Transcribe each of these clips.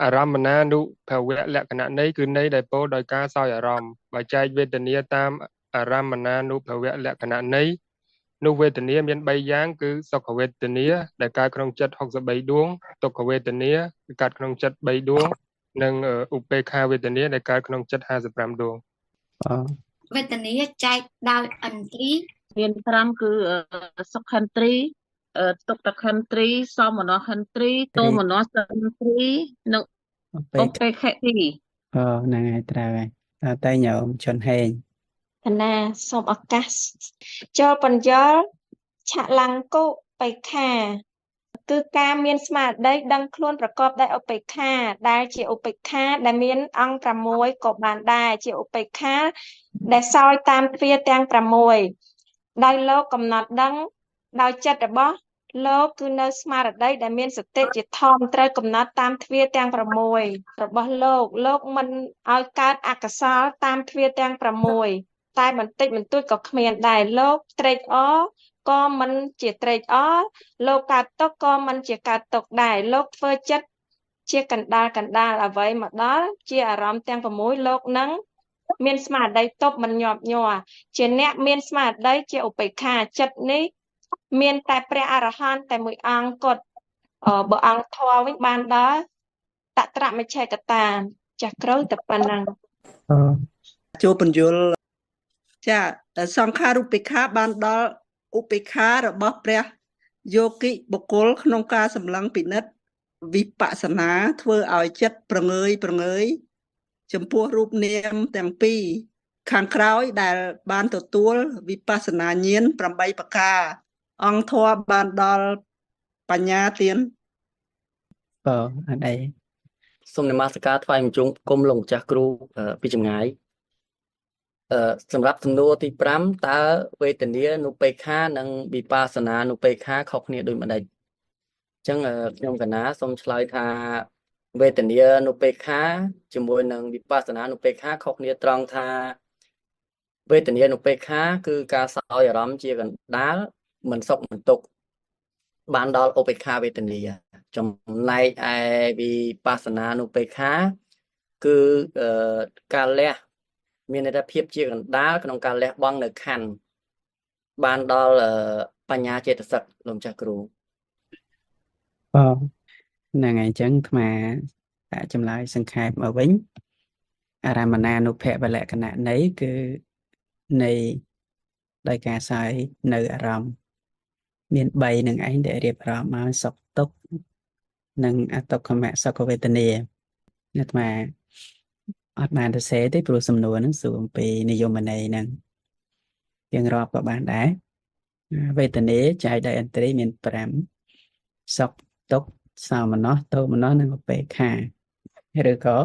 អារម្មណានុភវៈលក្ខណៈនៃគឺនៃដែលពោលដោយការសោយអារម្មណ៍បើចែកវេទនាតាមអារម្មណានុភវៈលក្ខណៈនៃនោះវេទនាមាន3យ៉ាងគឺសុខវេទនាដែលកើតក្នុងចិត្ត63ដួងទុក្ខវេទនាគឺកើតក្នុងចិត្ត3ដួងនិងឧបេក្ខាវេទនាដែលកើតក្នុងចិត្ត55ដួងវេទនាចែកដោយឥន្ទ្រីមាន5គឺសុខន្ទ្រី ទុក្ខខន្ទ្រីសមនហន្ទ្រីតោមនសន្ទ្រីនិងឧបេក្ខទីអូហ្នឹងហើយត្រូវហើយតែញោមជន់ហេងកណាសូមឱកាសចូលបញ្យលឆលង្គុបេខា គឺការមានស្មារតីដឹងខ្លួនប្រកបដោយឧបេក្ខា ដែលជាឧបេក្ខាដែលមាន អង្គ6ក៏បានដែរជាឧបេក្ខា ដែលសោយតាមទ្វាទាំង6ដោយលោកកំណត់ដឹង ដោយចិត្តរបស់លោកគឺនៅស្មារតីដែលមានសតិជាធម្មត្រូវកំណត់តាមទ្វាទាំង6របស់លោកលោកមិនឲ្យកើតអកុសលតាមទ្វាទាំង6តែបន្តិចបន្តួចក៏គ្មានដែរលោកត្រេកអរក៏មិនជាត្រេកអរលោកកើតទុកក៏មិនជាកើតទុកដែរលោកធ្វើចិត្តជាកណ្ដាលកណ្ដាលអ្វីមកដល់ជាអារម្មណ៍ទាំង6លោកនឹងមានស្មារតីតប់មិនញាប់ញ័រជាអ្នកមានស្មារតីជាឧបេក្ខាចិត្តនេះ មានតែព្រះអរហន្តតែមួយអង្គគត់បើអង្គធម៌វិញបានដល់តត្រមច្ឆេកតាចាស់ក្រោយតែប៉ុណ្ណឹងចូលបញ្យលចាសង្ខារូបេក្ខាបានដល់ឧបេក្ខារបស់ព្រះយោគិបុគ្គលក្នុងការសម្លឹងពិនិត្យវិបស្សនាធ្វើឲ្យចិត្តប្រងើយប្រងើយចំពោះរូបនាមទាំងពីរខាងក្រោយដែលបានទទួលវិបស្សនាញាណ8ប្រការ អង្គធម៌បានដល់បញ្ញាទៀនបើអត់អីសូមនមស្ការថ្វាយបង្គំគុំលោកម្ចាស់គ្រូពីចម្ងាយអឺសម្រាប់សំណួរទី5តើវេទនានុបេក្ខានិងវិបស្សនានុបេក្ខាខុសគ្នាដូចម្ដេចអញ្ចឹងខ្ញុំកណាសូមឆ្លើយថាវេទនានុបេក្ខាជាមួយនឹងវិបស្សនានុបេក្ខាខុសគ្នាត្រង់ថាវេទនានុបេក្ខាគឺការសោយអារម្មណ៍ជាកណ្ដាល មិនសុខមិនទុក្ខបានដល់ឧបេក្ខាវេទនាចំណែកឯវិបស្សនានុបេក្ខាគឺការលះមានន័យថាភាពជាកណ្ដាលក្នុងការលះបង់នៅខណ្ឌបានដល់បញ្ញាចេតសិកលោកចាស់គ្រូបាទហ្នឹងហើយអញ្ចឹងអាត្មាដាក់ចម្លើយសង្ខេបមកវិញអារមណានុភវលក្ខណៈនៃគឺនៃដោយការសើយនៅអារម្មណ៍ មាន3នឹងឯងដែលរៀបរាប់មកសុខទុក្ខនិងអតុខមសុខវេទនាអាត្មាអត់បានទៅសេទេព្រោះសំណួរហ្នឹងសួរអំពីនិយមន័យហ្នឹងយើងរាប់ក៏បានដែរវេទនាចែកដោយអន្តរីមាន5សុខទុក្ខសោមនស្សទោមនស្សនិងឧបេក្ខាឬក៏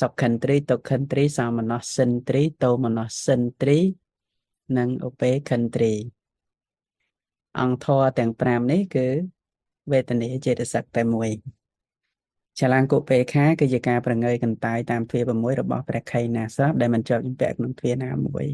សុខន្ទ្រីទុក្ខន្ទ្រីសោមនស្សសិន្ទ្រីទោមនស្សសិន្ទ្រីនិងឧបេក្ខន្ទ្រី អង្គធរទាំង5នេះគឺវេទនាចេតសិកតែមួយចលង្គុបេខាគឺជាការប្រងើយកន្តើយតាមទ្វា6របស់ព្រះខៃណាសពដែលមិនជាប់ជំពាក់ក្នុងទ្វាណាមួយ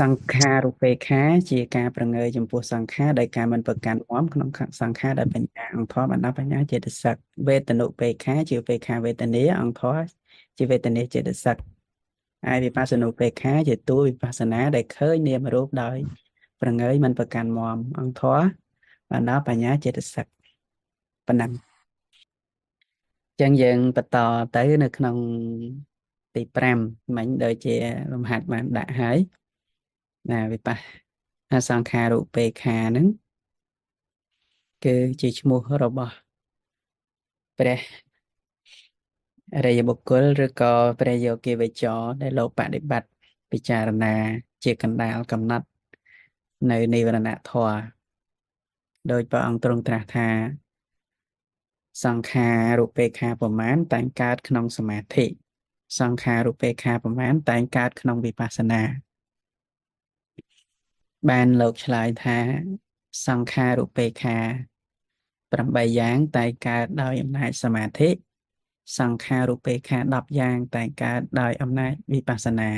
សង្ខារុបេខាជាការប្រងើយចំពោះសង្ខារដោយការមិនប្រកាន់មមក្នុងសង្ខារដោយបញ្ញាអង្គធម៌បណ្ដាបញ្ញាចេតសិកវេទនុបេខាជាបេខាវេទនាអង្គធម៌ជាវេទនាចេតសិកហើយវិបស្សនុបេខាជាតួវិបស្សនាដែលឃើញនាមរូបដោយ ប្រងើយមិនប្រកាន់មមអង្គធម៌បណ្ដាបញ្ញាចេតសិកប៉ុណ្ណឹងចឹងយើងបន្តទៅនៅក្នុងទី5មិញដូចជាលំហាត់បានដាក់ហើយណាវិបស្សសង្ខារុបេខាហ្នឹងគឺជាឈ្មោះរបស់ព្រះអរិយបុគ្គលឬក៏ព្រះយោគិវចរដែលលោកបដិបត្តិពិចារណា ជាកណ្ដាលកំណត់ នៅនិវរណធម៌ដោយព្រះអង្គទ្រង់ត្រាស់ថាសង្ខារូបេខាប្រមាណតែងកើតក្នុងសមាធិសង្ខារូបេខាប្រមាណតែងកើតក្នុងវិបស្សនា បានលោកឆ្លើយថា សង្ខារូបេខា8យ៉ាងតែកើតដោយអំណាចសមាធិសង្ខារូបេខា10យ៉ាងតែកើតដោយអំណាចវិបស្សនា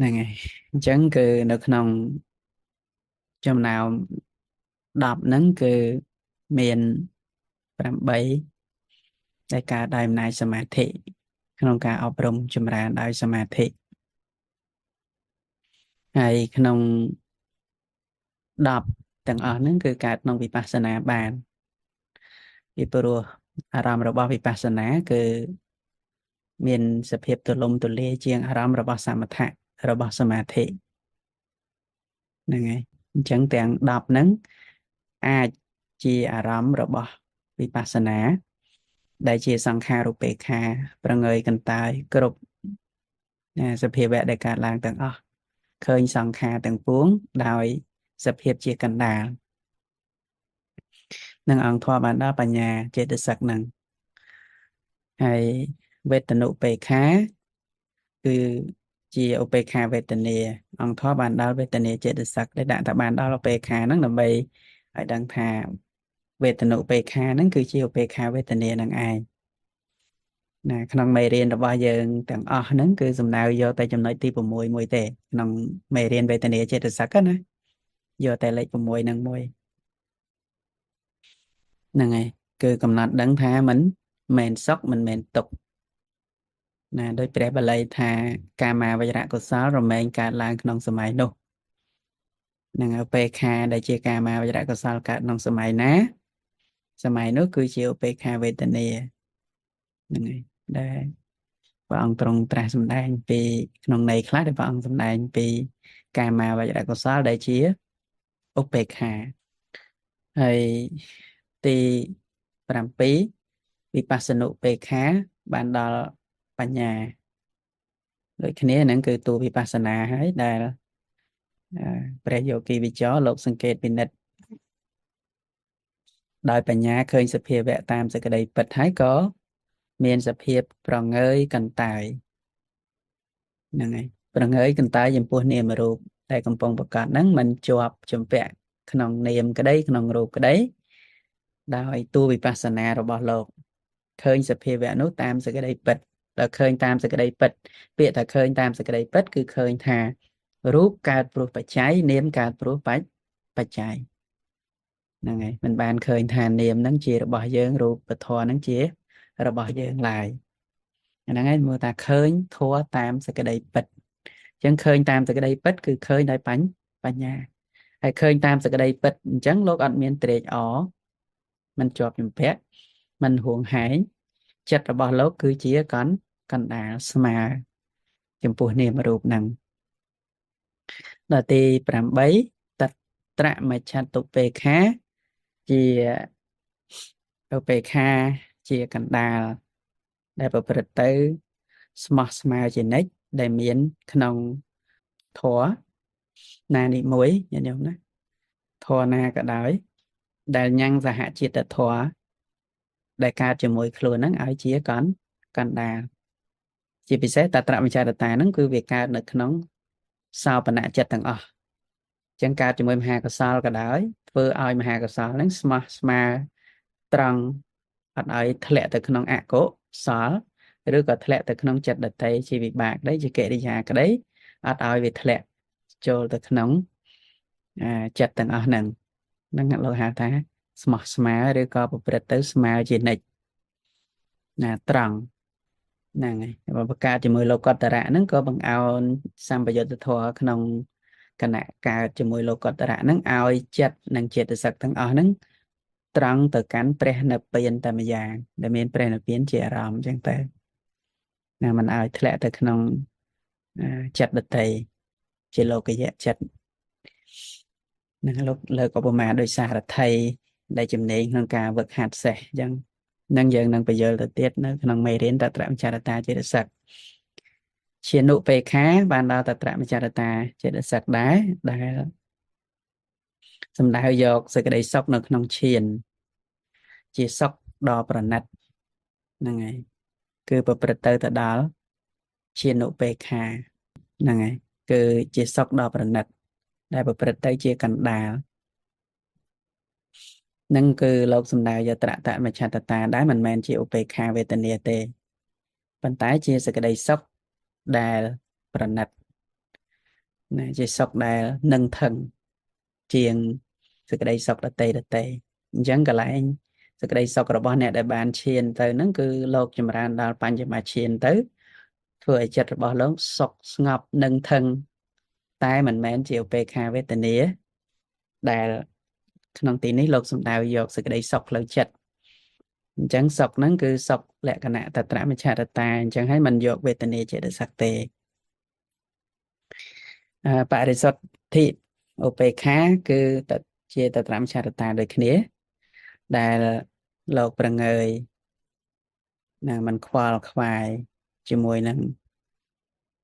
ហ្នឹងហើយអញ្ចឹងគឺនៅក្នុងចំណោម10ហ្នឹងគឺមាន8ដែលការដោយអំណាចសមាធិក្នុងការអប់រំចម្រើនដោយសមាធិហើយក្នុង10ទាំងអស់ហ្នឹងគឺកើតក្នុងវិបស្សនាបានពីព្រោះអារម្មណ៍របស់វិបស្សនាគឺមានសភាពទូលំទូលាយជាងអារម្មណ៍របស់សមថៈ របស់សមាធិហ្នឹងហើយអញ្ចឹងទាំង10ហ្នឹងអាចជាអារម្មណ៍របស់វិបស្សនា ដែលជាសង្ខាររូបេខា ប្រងើយកន្តើយគ្រប់សភាវៈដែលកើតឡើងទាំងអស់ឃើញសង្ខារទាំងពួង ដោយសភាពជាកណ្ដាលនឹងអង្គធម៌បានដល់បញ្ញាចេតសិកនឹងហើយវេទនុបេខា គឺ ជាឧបេខាវេទនាអង្គធម៌បានដល់វេទនាចេតសិកដែលដាក់ថាបានដល់ឧបេខាហ្នឹងដើម្បីឲ្យដឹងថាវេទនុឧបេខាហ្នឹងគឺជាឧបេខាវេទនានឹងឯងណាក្នុងមេរៀនរបស់យើងទាំងអស់ហ្នឹងគឺសំដៅយកតែចំណុចទី6មួយទេក្នុងមេរៀនវេទនាចេតសិកណាយកតែលេខ6ហ្នឹងមួយហ្នឹងហើយគឺកំណត់ដឹងថាមិនមែនសុខមិនមែនទុក្ខ ណាដោយព្រះបាលីថាកាមាវចរៈកុសលរមែងកើតឡើងក្នុងសម័យនោះនឹងឧបេខាដែលជាកាមាវចរៈកុសលកើតក្នុងសម័យណា សម័យនោះគឺជាឧបេខាវេទនាហ្នឹងហើយដែលព្រះអង្គទ្រង់ត្រាស់សម្ដែងពីក្នុងន័យខ្លះដែលព្រះអង្គសម្ដែងពី កាមាវចរៈកុសលដែលជាឧបេខាហើយទី7វិបស្សនុបេខាបានដល់ បញ្ញាដូចគ្នាហ្នឹងគឺតួវិបស្សនាហើយដែលព្រះយោគីវិចរលោកសង្កេតពិនិត្យដោយបញ្ញាឃើញសភាវៈតាមសក្តីពិតហើយក៏មានសភាពប្រងើយកន្តើយហ្នឹងហើយប្រងើយកន្តើយចំពោះនាមរូបដែលកំពុងប្រកាសហ្នឹងมันជាប់ជំពាក់ក្នុងនាមក្តីក្នុងរូបក្តីដោយតួវិបស្សនារបស់លោកឃើញសភាវៈនោះតាមសក្តីពិត ដល់ឃើញតាមសក្តីពិត ពាក្យថាឃើញតាមសក្តីពិត គឺឃើញថារូបកើតព្រោះបច្ច័យនាមកើតព្រោះបច្ចបច្ច័យហ្នឹងហើយមិនបានឃើញថានាមហ្នឹងជារបស់យើងរូបធម៌ហ្នឹងជារបស់យើងឡើយហ្នឹងហើយមើលថាឃើញធម៌តាមសក្តីពិតអញ្ចឹងឃើញតាមសក្តីពិត គឺឃើញដោយបញ្ញាហើយឃើញតាមសក្តីពិតអញ្ចឹងលោកអត់មានត្រេកអរមិនជាប់ជំពាក់មិនហួងហែង ចិត្តរបស់លោកគឺជាកណ្កណ្ដាលស្មើចំពោះនាមរូបហ្នឹងដល់ទី8តត្រមច្ឆតុបេខាជាឧបេខាជាកណ្ដាលដែលប្រព្រឹត្តទៅ ស្មោះស្មៅជានិច្ចដែលមាន ក្នុងធម៌ណានេះមួយញាតិញោមណាធម៌ណាក៏ដោយ ដែលញ៉ាំងសហជាតិធម៌ ដែលកើតជាមួយខ្លួនហ្នឹងឲ្យជាកណ្កណ្ដាលជាពិសេសតត្រមច្ឆតតាហ្នឹងគឺវាកើតនៅក្នុងសោបនៈចិត្តទាំងអស់ចឹងកើតជាមួយមហាកុសលក៏ដោយធ្វើឲ្យមហាកុសលហ្នឹងស្មោះស្មើត្រង់អត់ឲ្យធ្លាក់ទៅក្នុងអកុសលឬក៏ធ្លាក់ទៅក្នុងចិត្តដតីជាវិបាកក្តីជាកិរិយាក្តីអត់ឲ្យវាធ្លាក់ចូលទៅក្នុងចិត្តទាំងអស់ហ្នឹងហ្នឹងលោកហៅថា ស្មោះស្មើឬក៏ប្រព្រឹត្តទៅស្មើជានិច្ចណាត្រង់ហ្នឹងហើយបើបង្កើតជាមួយលោកតរៈហ្នឹងក៏បង្អោនសម្បយុទ្ធធម៌ក្នុងគណៈកើតជាមួយលោកតរៈហ្នឹងឲ្យចិត្តនិងចេតសិកទាំងអស់ហ្នឹងត្រង់ទៅកាន់ព្រះនិព្វានតែម្យ៉ាងដែលមានព្រះនិព្វានជាអារម្មណ៍អញ្ចឹងទៅណាមិនឲ្យធ្លាក់ទៅក្នុងចិត្តដតីជាលោកយៈចិត្តនឹងលោកលើកឧបមាដោយសារថី ដែលចំណេញក្នុងការវឹកហាត់សេះអញ្ចឹងនឹងយើងនឹងបញ្យល់ទៅទៀតនៅក្នុងមេរៀនតត្រមចរតាចេតសិកជានុបេខាបានដល់តត្រមចរតាចេតសិកដែរដែលសំដៅយកសេចក្តីសុខនៅក្នុងឈាន ជាសុខដ៏ប្រណិតហ្នឹងហើយគឺប្រព្រឹត្តទៅទៅដល់ជានុបេខាហ្នឹងហើយគឺជាសុខដ៏ប្រណិត ដែលប្រព្រឹត្តទៅជាកណ្ដាល នឹងគឺលោកសំដៅយត្រតមច្ឆតតាដែរមិនមែនជាឧបេខាវេទនាទេប៉ុន្តែជាសក្តីសុខដែលប្រណិតណាជាសុខដែលនឹងថឹងជាងសក្តីសុខដតីដតីអញ្ចឹងកន្លែងសេចក្តីសុខរបស់អ្នកដែលបានឈានទៅហ្នឹងគឺលោកចម្រើនដល់បញ្ញមាឈានទៅធ្វើឲ្យចិត្តរបស់លោកសុខស្ងប់នឹងថឹងតែមិនមែនជាឧបេក្ខាវេទនាដែល ក្នុងទីនេះលោកសំដៅយកសេចក្តីសុខផ្លូវចិត្តអញ្ចឹងសុខហ្នឹងគឺសុខលក្ខណៈតត្រមច្ឆរតាអញ្ចឹងហើយมันយកវេទនាចេតសិកទេអបរិសុទ្ធិឧបេក្ខាគឺតជាតត្រមច្ឆរតាដូចគ្នាដែលលោកប្រងើយណាมันខ្វល់ខ្វាយជាមួយនឹង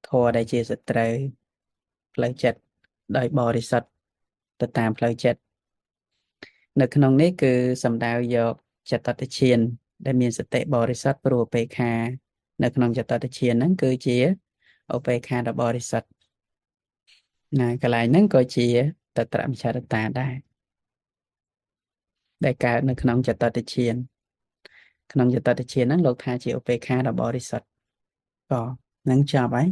ធម៌ដែលជាសត្រូវផ្លូវចិត្តដោយបរិសុទ្ធទៅតាមផ្លូវចិត្ត នៅក្នុងនេះគឺសំដៅយកចតតឈាន ដែលមានសតិបរិសុទ្ធព្រោះឧបេខា នៅក្នុងចតតឈានហ្នឹងគឺជាឧបេខាដ៏បរិសុទ្ធណាកន្លែងហ្នឹងក៏ជាតត្រមច្ឆរតាដែរដែលកើតនៅក្នុងចតតឈាន ក្នុងចតតឈានហ្នឹងលោកថាជាឧបេខាដ៏បរិសុទ្ធក៏នឹងចប់ហើយ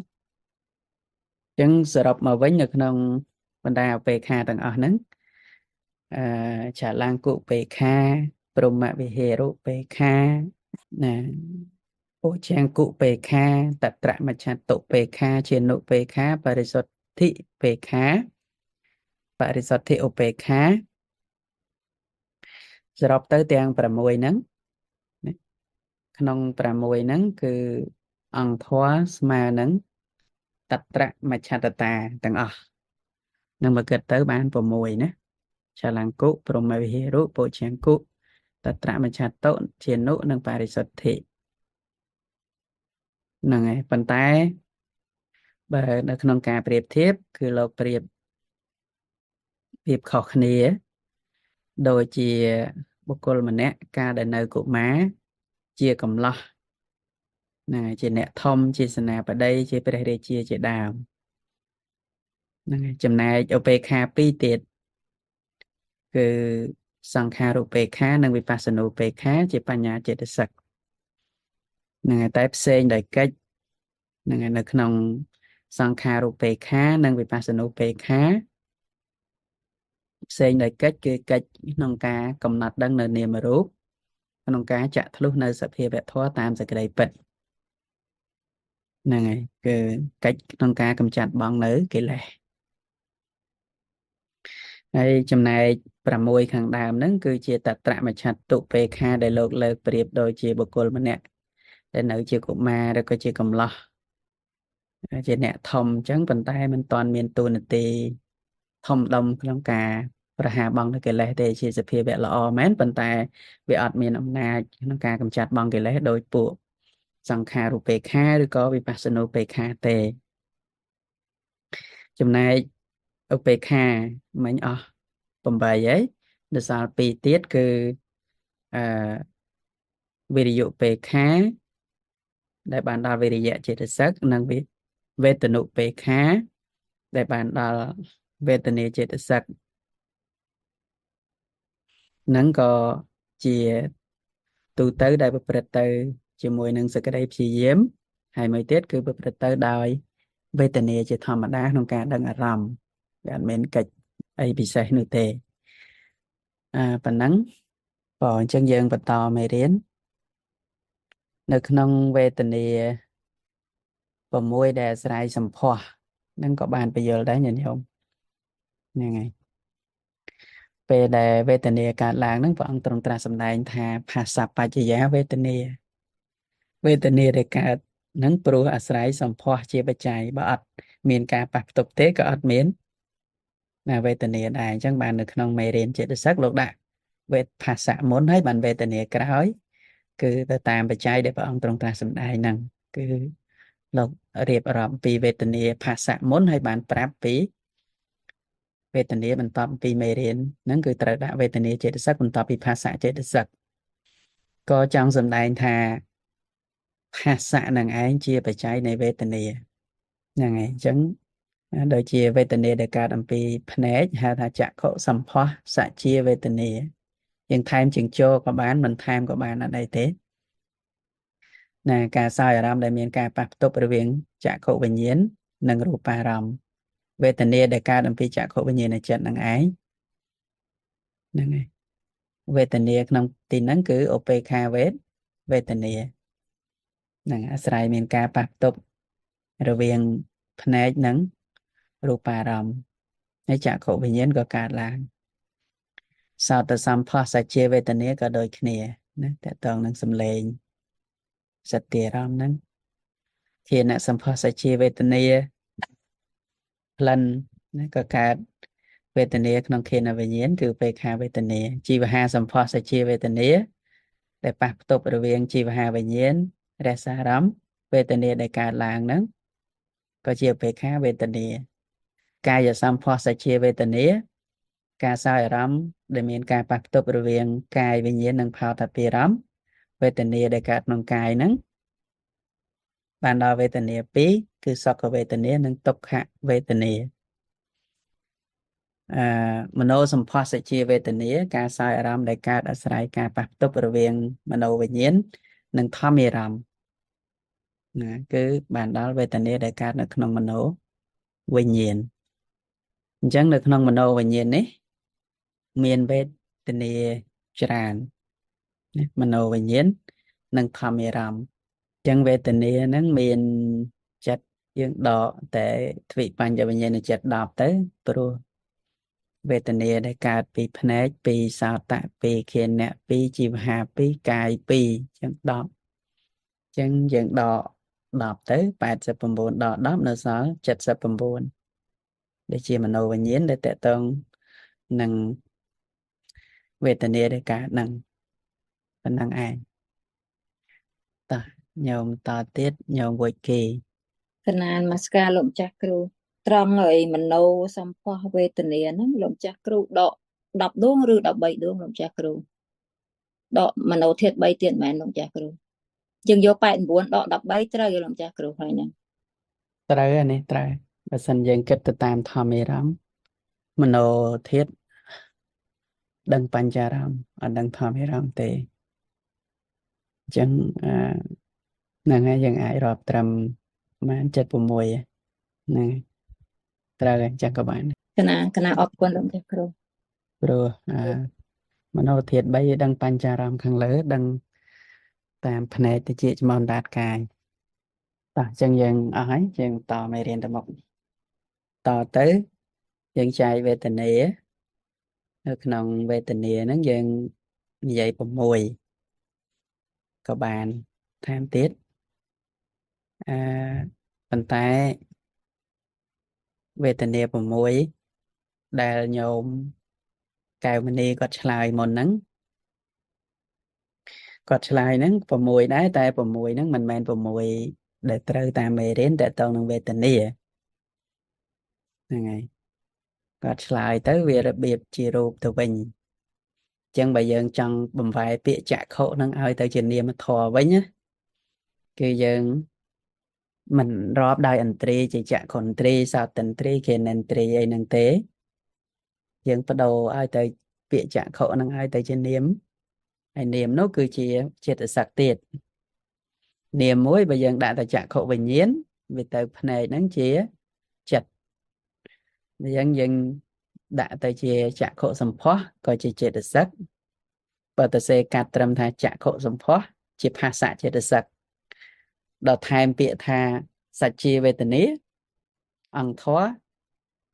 អញ្ចឹងសរុបមកវិញនៅក្នុងបណ្ដាឧបេខាទាំងអស់ហ្នឹង អឺឆាឡាងគុបេខា ព្រមវិហេរុបេខាណាពោជាងគុបេខាតត្រមច្ឆតុបេខាជានុបេខាបរិសុទ្ធិបេខាបរិសុទ្ធិឧបេខាសរុបទៅទាំង6ហ្នឹងក្នុង6ហ្នឹងគឺអង្គធម៌ស្មើនឹងតត្រមច្ឆតតាទាំងអស់នឹងមកគិតទៅបាន6ណា ឆលង្គុព្រមវិហេរុពោជង្គុតត្រមច្ឆតុជានុនិងបរិសុទ្ធិហ្នឹងហើយប៉ុន្តែបើនៅក្នុងការប្រៀបធៀបគឺលោកប្រៀបប្រៀបខុសគ្នា ដូចជាបុគ្គលម្នាក់ការដែលនៅកុមារជាកំឡោះណាជាអ្នកធំជាសេនាបតីជាព្រះរាជាជាដើមហ្នឹងហើយចំណែកឧបេខា2ទៀត គឺសង្ខារូបេខានិងវិបស្សនូបេខាជាបញ្ញាចេតសិកហ្នឹងហើយតែផ្សេងដោយកិច្ចហ្នឹងហើយនៅក្នុងសង្ខារូបេខានិងវិបស្សនូបេខាផ្សេងដោយកិច្ចគឺកិច្ចក្នុងការកំណត់ដឹងនៅនាមរូបក្នុងការចាក់ធ្លុះនៅសភាវធម៌តាមសេចក្តីពិតហ្នឹងហើយគឺកិច្ចក្នុងការកម្ចាត់បងនៅកិលេស ហើយចំណែក6ខាងដើមហ្នឹងគឺជាតត្រមច្ឆតុបេខាដែលលោកលើកប្រៀបដូចជាបុគ្គលម្នាក់ដែលនៅជាកុមារឬក៏ជាកំឡោះជាអ្នកធំអញ្ចឹងប៉ុន្តែមិនទាន់មានទូនាទីធំដុំក្នុងការប្រហារបង់នៅកិលេសទេជាសភាវៈល្អមែនប៉ុន្តែវាអត់មានអំណាចក្នុងការកម្ចាត់បង់កិលេសដោយពួកសង្ខារូបេខាឬក៏វិបស្សនូបេខាទេចំណែក ឧបេខាមិញអស់8ហើយដល់សល់2ទៀតគឺអឺវិរិយុបេខាដែលបានដល់វិរិយៈចេតសិកនិងវេទនុបេខាដែលបានដល់វេទនាចេតសិកនឹងក៏ជាទូទៅដែលប្រព្រឹត្តទៅ ជាមួយនឹងសក្តីព្យាយាមហើយមួយទៀតគឺប្រព្រឹត្តទៅដោយវេទនាជាធម្មតាក្នុងការដឹងអារម្មណ៍ វាអត់មានកិច្ចអីពិសេសនោះទេអាប៉ុណ្ណឹងបើអញ្ចឹងយើងបន្តមេរៀននៅក្នុងវេទនា6ដែលអាស្រ័យសម្ផស្សនឹងក៏បានបញ្យល់ដែរញាតិញោមហ្នឹងហើយពេលដែលវេទនាកើតឡើងហ្នឹងព្រះអង្គទ្រង់ត្រាស់សម្ដែងថាផាសបច្ចយាវេទនាវេទនាដែលកើតហ្នឹងព្រោះអាស្រ័យសម្ផស្សជាបច្ច័យបើអត់មានការប៉ះផ្ទប់ទេក៏អត់មាន ណាវេទនាដែរអញ្ចឹងបាននៅក្នុងមេរៀនចេតសិកលោកដាក់វេទភាសៈមុនហើយបានវេទនាក្រោយ គឺទៅតាមបច្ច័យដែលព្រះអង្គទ្រង់ត្រាស់សម្ដែងហ្នឹងគឺលោករៀបរាប់ពីវេទនាភាសៈមុនហើយបានប្រាប់ពីវេទនាបន្ទាប់ពីមេរៀនហ្នឹងគឺត្រូវដាក់វេទនាចេតសិកបន្ទាប់ពីភាសៈចេតសិកក៏ចង់សម្ដែងថាភាសៈនឹងឯងជាបច្ច័យនៃវេទនាហ្នឹងហើយអញ្ចឹង ដូចជាវេទនាដែលកើតអំពីភ្នែកហៅថាចក្ខុសម្ផស្សសជាវេទនាយើងថែមជាងចូលក៏បានមិនថែមក៏បានអត់អីទេណាការសោយអារម្មណ៍ដែលមានការប៉ះផ្ទប់រវាងចក្ខុវិញ្ញាណនិងរូបារម្មណ៍វេទនាដែលកើតអំពីចក្ខុវិញ្ញាណចិត្តនឹងឯងហ្នឹងហើយវេទនាក្នុងទីហ្នឹងគឺឧបេក្ខាវេទវេទនាហ្នឹងអាស្រ័យមានការប៉ះផ្ទប់រវាងភ្នែកនិង រូបារម្មណ៍ហើយចក្ខុវិញ្ញាណក៏កើតឡើងសោតសម្ផស្សជាវេទនាក៏ដូចគ្នាណាតកតងនឹងសំឡេងសតិអារម្មណ៍ហ្នឹងធានសម្ផស្សជាវេទនាក្លិនណាក៏កើតវេទនាក្នុងខេនវិញ្ញាណគឺពេខាវេទនាជីវហាសម្ផស្សជាវេទនាដែលប៉ះផ្ទប់រវាងជីវហាវិញ្ញាណរសារម្មណ៍វេទនាដែលកើតឡើងហ្នឹងក៏ជាពេខាវេទនា កាយសម្ផស្សជាវេទនាការសោយអារម្មណ៍ដែលមានការប៉ះផ្ទប់រវាងកាយវិញ្ញាណនិងផោតពិរម្មណ៍វេទនាដែលកើតក្នុងកាយហ្នឹងបានដល់វេទនា2គឺសុខវេទនានិងទុក្ខវេទនាអឺមโนសម្ផស្សជាវេទនាការសោយអារម្មណ៍ដែលកើតអាស្រ័យការប៉ះផ្ទប់រវាងមโนវិញ្ញាណនិងធម្មអារម្មណ៍ណាគឺបានដល់វេទនាដែលកើតនៅក្នុងមโนវិញ្ញាណ អញ្ចឹងនៅក្នុងមโนវិញ្ញាណនេះមានវេទនាច្រើនណាមโนវិញ្ញាណនិងធម្មអារម្មណ៍អញ្ចឹងវេទនាហ្នឹងមានចិត្តយើងដកតែទ្វិបញ្ញវិញ្ញាណចិត្ត10ទៅព្រោះវេទនាដែលកើតពីភ្នែកពីសោតៈពីខេនៈពីជីវហាពីកាយពីអញ្ចឹង10អញ្ចឹងយើងដក10ទៅ89ដក10នៅសល់79 ដែលជាមโนវិញ្ញាណដែលតកតងនឹងវេទនាដែលកើតនឹងប៉ុណ្ណឹងឯងតោះញោមតទៀតញោមវុយគេ កណានមកស្ការលោកម្ចាស់គ្រូត្រង់ឲ្យមโนសម្ផស្សវេទនាហ្នឹងលោកម្ចាស់គ្រូដក10ដួងឬ13ដួងលោកម្ចាស់គ្រូដកមโนធាត3ទៀតមែនលោកម្ចាស់គ្រូយើងយក89ដក13ត្រូវយលោកម្ចាស់គ្រូហើយហ្នឹង ត្រូវអានេះត្រូវ បើសិនយើងគិតទៅតាមធម្មអារម្មណ៍មโนធាតដឹងបញ្ចារម្មណ៍អត់ដឹងធម្មអារម្មណ៍ទេអញ្ចឹងអឺហ្នឹងហើយយើងអាចរាប់ត្រឹមប្រហែល76ហ្នឹងត្រូវហើយអញ្ចឹងក៏បានក ណាកណាអរគុណលោកម្ចាស់គ្រូ ព្រោះអឺមโนធាត3ដឹងបញ្ចារម្មណ៍ខាងលើ ដឹងតាមភ្នែកទៅជាចំនដាតកាយតោះអញ្ចឹងយើងអស់ហើយយើងតមេរៀនទៅមុខ តទៅយើងចែកវេទនានៅក្នុងវេទនាហ្នឹងយើងនិយាយ6ក៏បានថែមទៀតអឺប៉ុន្តែវេទនា6ដែលញោមកែវមនីគាត់ឆ្លើយមុនហ្នឹងគាត់ឆ្លើយហ្នឹង6ដែរតែ6ហ្នឹងមិនមែន6ដែលត្រូវតាមមេរៀនតើតើនឹងវេទនា ហ្នឹងហើយគាត់ឆ្លើយទៅវារបៀបជារូបទៅវិញអញ្ចឹងបើយើងចង់បំវែពាក្យចក្ខុនឹងឲ្យទៅជានាមធម៌វិញណាគឺយើងមិនរាប់ដោយឥន្ទ្រីជាចក្ខុឥន្ទ្រីសោតឥន្ទ្រីគេនិន្ទ្រីអីហ្នឹងទេយើងបដូរឲ្យទៅពាក្យចក្ខុនឹងឲ្យទៅជានាមហើយនាមនោះគឺជាចិត្តសឹកទៀតនាមមួយបើយើងដាក់ទៅចក្ខុវិញ្ញាណវាទៅភ្នែកហ្នឹងជាចិត្ត អញ្ចឹងយើងដាក់ទៅជាចក្ខុសម្ផស្សក៏ជាចេតសិកបើតសេកាត់ត្រឹមថាចក្ខុសម្ផស្សជាភាសៈចេតសិកដល់ថែមពាក្យថាសច្ជាវេទនាអង្គធរ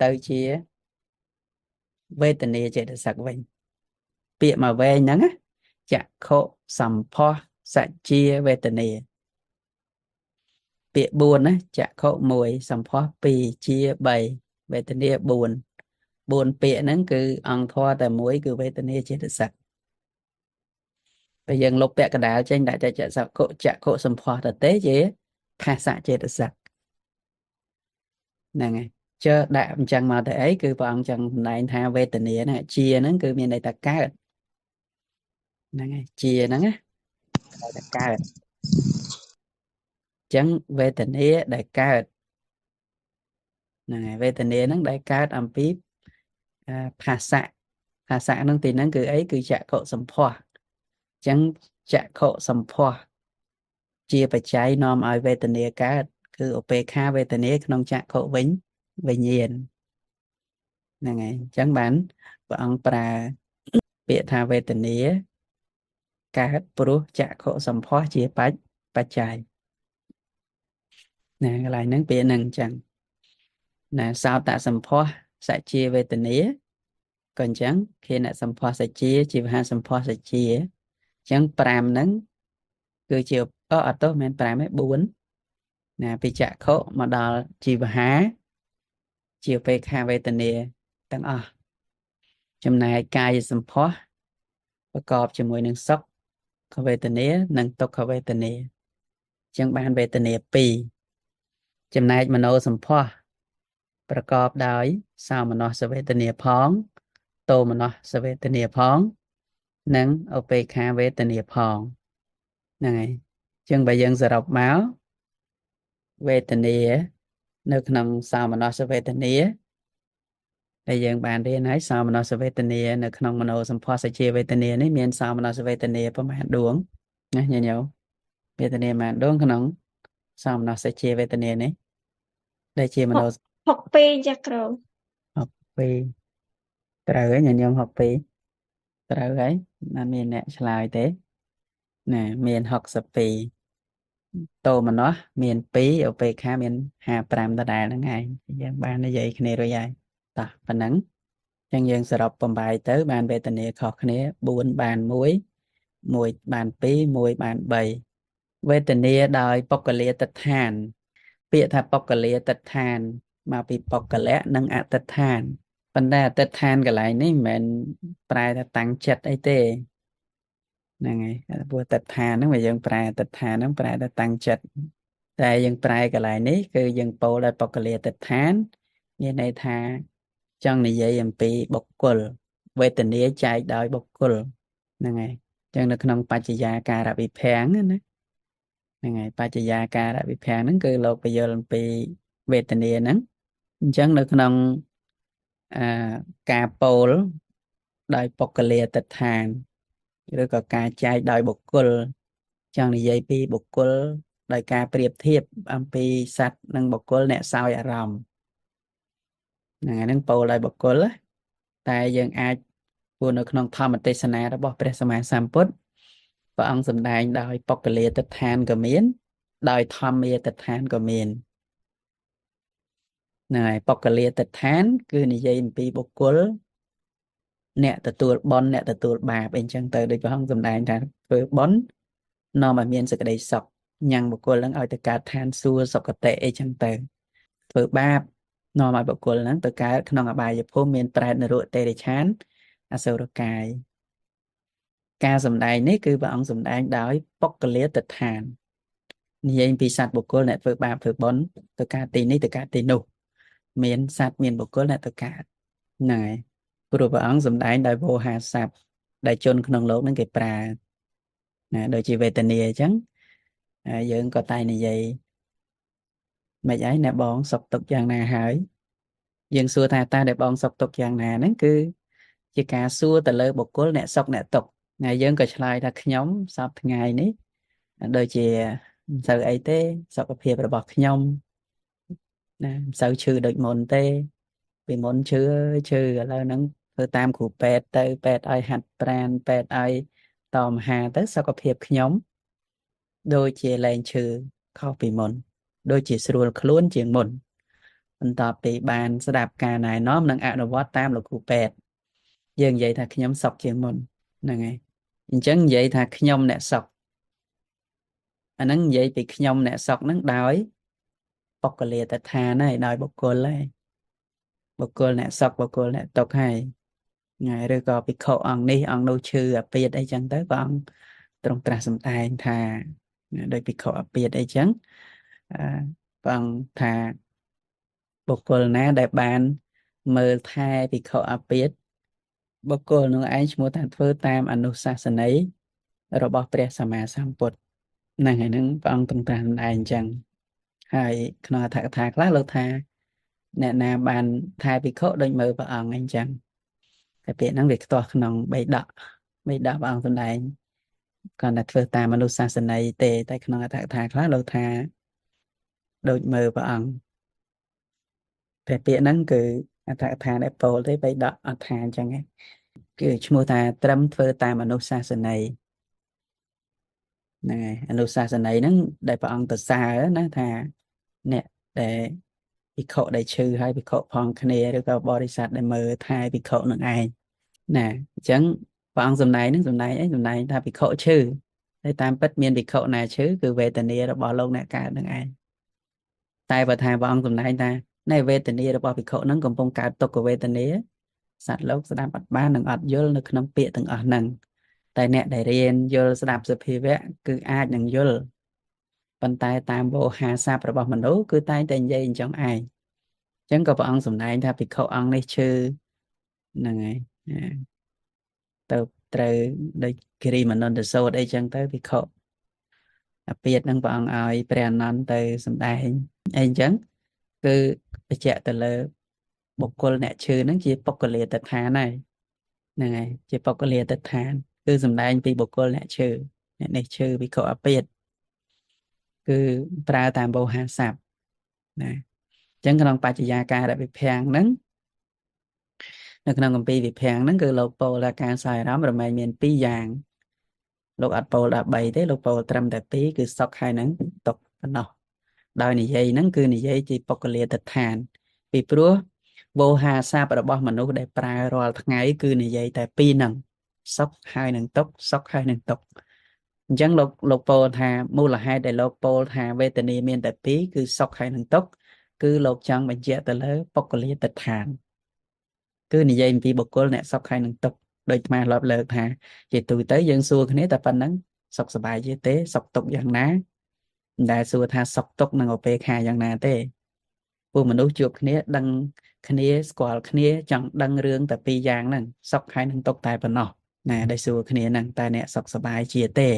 ទៅជាវេទនាចេតសិកវិញពាក្យមកវែងហ្នឹងចក្ខុសម្ផស្សសច្ជាវេទនាពាក្យ4ណាចក្ខុ1សម្ផស្ស2ជា3 វេទនា4 4ពាក្យហ្នឹងគឺអង្គធរតែមួយគឺវេទនាចេតសិកបើយើងលុបពាក្យកដាលចេញដាក់ចក្ខុចក្ខុសម្ផស្សទៅទេជាភាសៈចេតសិកហ្នឹងហើយជើដាក់អញ្ចឹងមកទៅអីគឺព្រះអង្គចឹងសម្ដែងថាវេទនាហ្នឹងជាហ្នឹងគឺមានន័យថាកើតហ្នឹងហើយជាហ្នឹងណាតែកើតអញ្ចឹងវេទនាដែលកើត ហ្នឹងហើយវេទនាហ្នឹងដែលកើតអំពីភាសៈភាសៈហ្នឹងទីហ្នឹងគឺអីគឺចក្ខុសម្ផស្សអញ្ចឹងចក្ខុសម្ផស្សជាបច្ច័យនាំឲ្យវេទនាកើតគឺឧបេខាវេទនាក្នុងចក្ខុវិញវិញ្ញាណហ្នឹងហើយអញ្ចឹងបានព្រះអង្គប្រើពាក្យថាវេទនាកើតព្រោះចក្ខុសម្ផស្សជាបច្ចបច្ច័យណាកន្លែងហ្នឹងពាក្យហ្នឹងអញ្ចឹង ណាសោតសម្ផស្សសច្ជាវេទនាក៏អញ្ចឹងខេនសម្ផស្សសច្ជាជីវហសម្ផស្សសច្ជាអញ្ចឹង5ហ្នឹងគឺជាអអត់ទោសមិន5ទេ4ណាពីចក្ខុមកដល់ជីវហាជាបេខាវេទនាទាំងអស់ចំណែកកាយសម្ផស្សប្រកបជាមួយនឹងសុខវេទនា និងទុក្ខវេទនាអញ្ចឹងបានវេទនា2ចំណែកមโนសម្ផស្ស ប្រកបដោយសោមនស្សវេទនាផងតោមនស្សវេទនាផង និងឧបេក្ខាវេទនាផងហ្នឹងហើយអញ្ចឹងបើយើងសរុបមកវេទនានៅក្នុងសោមនស្សវេទនាដែលយើងបានរៀនហើយសោមនស្សវេទនានៅក្នុងមโนសម្ផស្សជាវេទនានេះមានសោមនស្សវេទនាប្រមាណដួងណាញញោវេទនាប្រមាណដួងក្នុងសោមនស្សជាវេទនានេះដែលជាមโน 62ចាគ្រូ62ត្រូវហើយញញោម62ត្រូវហើយណាមានអ្នកឆ្លើយទេណាមាន62តោមនោះមាន2ឧបេក្ខា មាន55ដដែលហ្នឹងឯងយើងបាននិយាយគ្នារួចហើយតោះប៉ុណ្ណឹងអញ្ចឹងយើងសរុបបំបាយទៅ បានវេទនាខុសគ្នា4បាន1 1បាន2 1បាន3វេទនាដោយបុគ្គលាទិដ្ឋាន ពាក្យថាបុគ្គលាទិដ្ឋាន មកពីបុគ្គលៈនិងអតិដ្ឋានប៉ុន្តែអតិដ្ឋានកន្លែងនេះមិនមែនប្រែថាតាំងចិត្តអីទេហ្នឹងហើយព្រោះតដ្ឋានហ្នឹងបើយើងប្រែតដ្ឋានហ្នឹងប្រែទៅតាំងចិត្តតែយើងប្រែកន្លែងនេះគឺយើងពោលដោយបកលាតដ្ឋានមានន័យថាចង់និយាយអំពីបុគ្គលវេទនាចែកដោយបុគ្គលហ្នឹងហើយអញ្ចឹងនៅក្នុងបច្ចយាការវិភាំងណាហ្នឹងហើយបច្ចយាការវិភាំងហ្នឹងគឺលោកពយល់អំពីវេទនាហ្នឹង អញ្ចឹងនៅក្នុងអាការពោលដោយបុគ្គលាតដ្ឋានឬក៏ការចែកដោយបុគ្គលចង់និយាយពីបុគ្គលដោយការប្រៀបធៀបអំពីសត្វនិងបុគ្គលអ្នកសោយអារម្មណ៍ហ្នឹងហើយហ្នឹងពោលដោយបុគ្គលតែយើងអាចពួរនៅក្នុងធម្មទេសនារបស់ព្រះសម្មាសម្ពុទ្ធព្រះអង្គសម្ដែងដោយបុគ្គលាទិដ្ឋានក៏មាន ដោយធម្មាទិដ្ឋានក៏មាន ហ្នឹងហើយបុគ្គលាទិដ្ឋាន គឺនិយាយអំពីបុគ្គលអ្នកទទួលបន់អ្នកទទួលបាបអីចឹងទៅដូចព្រះអង្គសម្ដែងថាធ្វើបន់នាំឲ្យមានសេចក្តីសុខញ៉ាំងបុគ្គលនឹងឲ្យទៅកើតឋានសួគ៌សុគតិអីចឹងទៅធ្វើបាបនាំឲ្យបុគ្គលហ្នឹងទៅកើតក្នុងអបាយភូមិមានប្រែតនរកទេរិឆានអសុរកាយការសម្ដែងនេះគឺព្រះអង្គសម្ដែងដោយបុគ្គលាទដ្ឋាននិយាយពីសត្វបុគ្គលអ្នកធ្វើបាបធ្វើបុណ្យទៅកើតទីនេះទៅកើតទីនោះ មានសត្វមានបុគ្គលអ្នកទៅកើតហ្នឹងហើយព្រោះព្រះអង្គសម្ដែងដោយវោហាស័ព្ទដែលជនក្នុងលោកនឹងគេប្រើណាដូចជាវេទនាអញ្ចឹងយើងក៏តែនិយាយមិនអីអ្នកបងសុខទុក្ខយ៉ាងណាហើយ យើងសួរថាតើអ្នកបងសុខទុក្ខយ៉ាងណាហ្នឹងគឺជាការសួរទៅលើបុគ្គលអ្នកសុខអ្នកទុក្ខហើយយើងក៏ឆ្លើយថាខ្ញុំសពថ្ងៃនេះដូចជាមិនសូវអីទេសុខភាពរបស់ខ្ញុំ ណាមិនសូវឈឺដូចមុនទេពីមុនឈឺឈឺឥឡូវហ្នឹងធ្វើតាមគ្រូពេទ្យទៅពេទ្យឲ្យហាត់ប្រានពេទ្យឲ្យតមហាទៅសុខភាពខ្ញុំ ដូចជាលែងឈឺខុសពីមុន ដូចជាស្រួលខ្លួនជាងមុនបន្ទាប់ពីបានស្ដាប់ការណែនាំនិងអនុវត្តតាមលោកគ្រូពេទ្យយើងនិយាយថាខ្ញុំសុខជាងមុនហ្នឹងហើយអញ្ចឹងនិយាយថាខ្ញុំអ្នកសុខអាហ្នឹងនិយាយពីខ្ញុំអ្នកសុខហ្នឹងដោយ បុគ្គលាតដ្ឋានហើយដោយបុគ្គលហើយបុគ្គលអ្នកសុខបុគ្គលអ្នកទុក្ខហើយហើយឬក៏ភិក្ខុអង្គនេះអង្គនោះឈឺអាពាតអីចឹងទៅព្រះអង្គទ្រង់ត្រាស់សម្ដែងថាដោយភិក្ខុអាពាតអីចឹងព្រះអង្គថាបុគ្គលណាដែលបានមើលថែភិក្ខុអាពាតបុគ្គលនោះឯងឈ្មោះថាធ្វើតាមអនុសាសន័យរបស់ព្រះសម្មាសម្ពុទ្ធហ្នឹងហើយហ្នឹងព្រះអង្គទ្រង់ត្រាស់សម្ដែងអញ្ចឹង ហើយក្នុងអត្ថកថាខ្លះលោកថា អ្នកណាបានថែភិក្ខុដូចមើលព្រះអង្គអញ្ចឹងតែពាក្យហ្នឹងវាខ្ទាស់ក្នុងបេដកបេដកព្រះអង្គសម្ដែងគាត់តែធ្វើតាមមនុស្សសាសនាទេ តែក្នុងអត្ថកថាខ្លះលោកថាដូចមើលព្រះអង្គតែពាក្យហ្នឹងគឺអត្ថកថាដែលពោលទេបេដកអត់ថាអញ្ចឹងឯងគឺឈ្មោះថាត្រឹមធ្វើតាមអនុសាសន័យហ្នឹងហើយអនុសាសន័យហ្នឹងដែលព្រះអង្គទៅសើណាថា អ្នកដែលភិក្ខុដែលឈឺហើយភិក្ខុផងគ្នាឬក៏បរិស័ទដែលមើលថែភិក្ខុនឹងឯងណាអញ្ចឹងព្រះអង្គសំដែងនឹងសំដែងអីសំដែងថាភិក្ខុឈឺតែតាមពិតមានភិក្ខុណាឈឺគឺវេទនារបស់លោកអ្នកកើតនឹងឯងតែបើថាព្រះអង្គសំដែងថានៃវេទនារបស់ភិក្ខុនឹងកំពុងកើតទុក្ខវេទនាសត្វលោកស្ដាប់អត់បាននឹងអត់យល់នៅក្នុងពាក្យទាំងអស់ហ្នឹងតែអ្នកដែលរៀនយល់ស្ដាប់សភាវៈគឺអាចនឹងយល់ ប៉ុន្តែតាមវោហាស័ព្ទរបស់មនុស្សគឺតែងតែនិយាយអញ្ចឹងឯងអញ្ចឹងក៏ព្រះអង្គសម្ដែងថាភិក្ខុអង្គនេះឈឺហ្នឹងហើយទៅត្រូវដូចគិរីមនន្តសោតអីចឹងទៅភិក្ខុអាពាតនឹងព្រះអង្គឲ្យព្រះអនន្តទៅសម្ដែងអីអញ្ចឹងគឺបញ្ជាក់ទៅលើបុគ្គលអ្នកឈឺហ្នឹងជាបុគ្គលាតដ្ឋានហើយហ្នឹងហើយជាបុគ្គលាតដ្ឋាន គឺសំដែងពីបុគ្គលអ្នកឈឺអ្នកនេះឈឺវិខុអពាត គឺប្រើតាមបោហាស័ព្ទណាអញ្ចឹងក្នុងបច្ចយាការវិភាំងហ្នឹងនៅក្នុងកម្ពីវិភាំងហ្នឹងគឺលោកពោលថាការសោយអារម្មណ៍រមែងមាន2យ៉ាងលោកអត់ពោលដល់3ទេលោកពោលត្រឹមតែ2គឺសុខហើយហ្នឹងຕົកប៉ុណ្ណោះដោយនិយាយហ្នឹងគឺនិយាយជាបុគ្គលាទិដ្ឋាន ពីព្រោះវោហាស័ព្ទរបស់មនុស្សដែលប្រើរាល់ថ្ងៃ គឺនិយាយតែពីរហ្នឹងសុខហើយនឹងទុក្ខសុខហើយនឹងទុក្ខ អញ្ចឹងលោកលោកពោលថាមូលហេតុដែលលោកពោលថាវេទនាមានតែពីរគឺសុខហើយនឹងទុក្ខគឺលោកចង់បញ្ជាក់ទៅលើបុគ្គលាទិដ្ឋាន គឺនិយាយអំពីបុគ្គលអ្នកសុខហើយនឹងទុក្ខដោយអាលាប់លើកថាជាទូទៅយើងសួរគ្នាតែប៉ុណ្្នឹងសុខសប្បាយជាទេសុខទុក្ខយ៉ាងណាមិនដែលសួរថាសុខទុក្ខនឹងឧបេក្ខាយ៉ាងណាទេពួកមនុស្សជួបគ្នាដឹងគ្នាស្គាល់គ្នាចង់ដឹងរឿងតែពីរយ៉ាងហ្នឹងសុខហើយនឹងទុក្ខតែប៉ុណ្ណោះណាដែលសួរគ្នាហ្នឹងតែអ្នកសុខសប្បាយជាទេ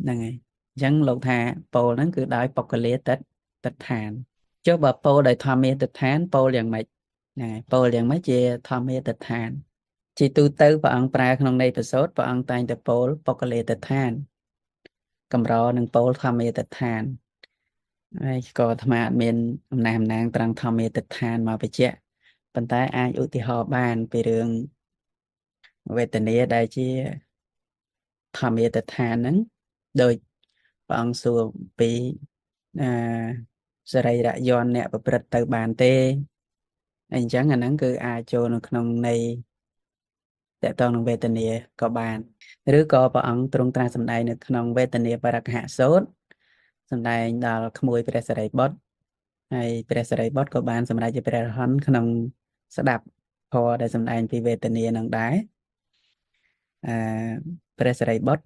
ហ្នឹងហើយអញ្ចឹងលោកថាពោលហ្នឹងគឺដោយបុគ្គលាតិតដ្ឋានចុះបើពោលដោយធម្មាទដ្ឋានពោលយ៉ាងម៉េចណាពោលយ៉ាងម៉េចជាធម្មាទដ្ឋានជាទូទៅព្រះអង្គប្រើក្នុងន័យប្រសូតព្រះអង្គតែងតែពោលបុគ្គលាទដ្ឋានកម្រនឹងពោលធម្មាទដ្ឋានហើយក៏អាត្មាអត់មានអំណាចអំណាងត្រង់ធម្មាទដ្ឋានមកបញ្ជាក់ប៉ុន្តែអាចឧទាហរណ៍បានពីរឿងវេទនាដែលជាធម្មាទដ្ឋានហ្នឹង ដោយព្រះអង្គសួរពីអសរីរយនអ្នកប្រព្រឹត្តទៅបានទេអញ្ចឹងអាហ្នឹងគឺអាចចូលនៅក្នុងន័យតកតងនឹងវេទនាក៏បាន ឬក៏ព្រះអង្គទ្រង់ត្រាស់សម្ដែងនៅក្នុងវេទនាបរកហសោតសម្ដែងដល់ក្មួយព្រះសរិបុត្រហើយព្រះសរិបុត្រក៏បានសម្រេចជាព្រះរហន្តក្នុងស្ដាប់ធម៌ដែលសម្ដែងពីវេទនានឹងដែរអឺព្រះសរិបុត្រ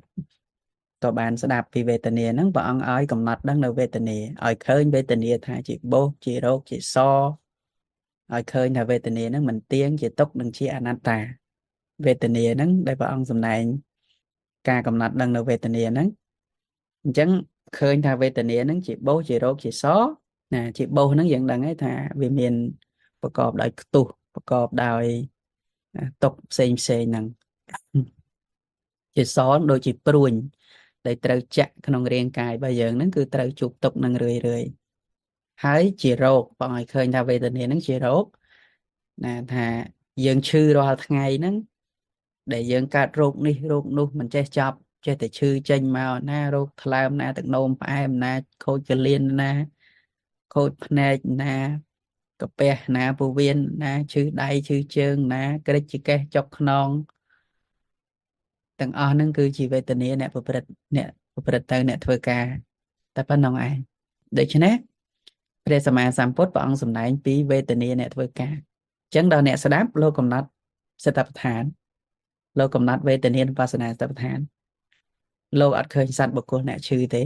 ក៏បានស្ដាប់ពីវេទនាហ្នឹងព្រះអង្គឲ្យកំណត់ដឹងនៅវេទនាឲ្យឃើញវេទនាថាជាបោសជារោគជាសឲ្យឃើញថាវេទនាហ្នឹងមិនទៀងជាទុកនិងជាអនត្តាវេទនាហ្នឹងដែលព្រះអង្គសម្ដែងការកំណត់ដឹងនៅវេទនាហ្នឹងអញ្ចឹងឃើញថាវេទនាហ្នឹងជាបោសជារោគជាសណាជាបោសហ្នឹងយើងដឹងហើយថាវាមានប្រកបដោយខ្ទុះប្រកបដោយទុកផ្សេងផ្សេងហ្នឹងជាសនដូចជាព្រួញ ដែលត្រូវចាក់ក្នុងរាងកាយរបស់យើងហ្នឹងគឺត្រូវជួបទុកនឹងរឿយរឿយហើយជារោគបងឲ្យឃើញថាវេទនាហ្នឹងជារោគណាថាយើងឈឺរាល់ថ្ងៃហ្នឹងដែលយើងកើតរោគនេះរោគនោះមិនចេះចប់ចេះតែឈឺចេញមកណារោគថ្លើមណាទឹកនោមផ្អែមណាខូចកលៀនណាខូចភ្នែកណាកាពះណាពោះវៀនណាឈឺដៃឈឺជើងណា ក្រិចចកេះចុកខ្នង ទាំងអស់ហ្នឹងគឺជាវេទនាអ្នកប្រព្រឹត្តអ្នកប្រព្រឹត្តទៅអ្នកធ្វើការតែប៉ុណ្ណឹងឯងដូច្នេះព្រះសម្មាសម្ពុទ្ធព្រះអង្គសម្ដែងពីវេទនាអ្នកធ្វើការអញ្ចឹងដល់អ្នកស្ដាប់លោកកំណត់សតបដ្ឋានលោកកំណត់វេទនាបស្សនាសតបដ្ឋានលោកអត់ឃើញសត្វបុគ្គលអ្នកឈឺទេ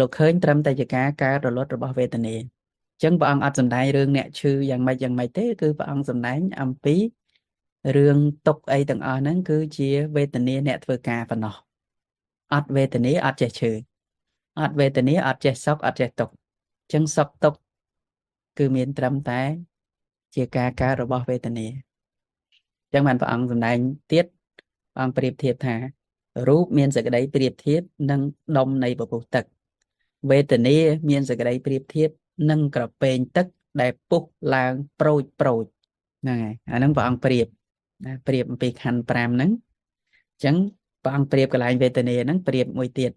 លោកឃើញត្រឹមតែជាការកើតរលត់របស់វេទនាអញ្ចឹងព្រះអង្គអត់សម្ដែងរឿងអ្នកឈឺយ៉ាងម៉េចយ៉ាងម៉េចទេគឺព្រះអង្គសម្ដែងអំពី រឿងទុកអីទាំងអស់ហ្នឹងគឺជាវេទនាអ្នកធ្វើការប៉ុណ្ណោះអត់វេទនាអត់ចេះឈឺអត់វេទនាអត់ចេះសុខអត់ចេះទុកអញ្ចឹងសុខទុកគឺមានត្រឹមតែ ជាការកើតរបស់វេទនាអញ្ចឹងបានព្រះអង្គសម្ដែងទៀតព្រះអង្គប្រៀបធៀបថារូបមានសក្តីប្រៀបធៀបនឹងដុំនៃពពុះទឹកវេទនាមានសក្តីប្រៀបធៀបនឹងក្រពែងទឹកដែលពុះឡើងប្រូចប្រូចហ្នឹងហើយអាហ្នឹងព្រះអង្គប្រៀប ណាប្រៀបអំពីខណ្ឌ5ហ្នឹងអញ្ចឹងព្រះអង្គប្រៀបកន្លែងវេទនាហ្នឹងប្រៀបមួយទៀត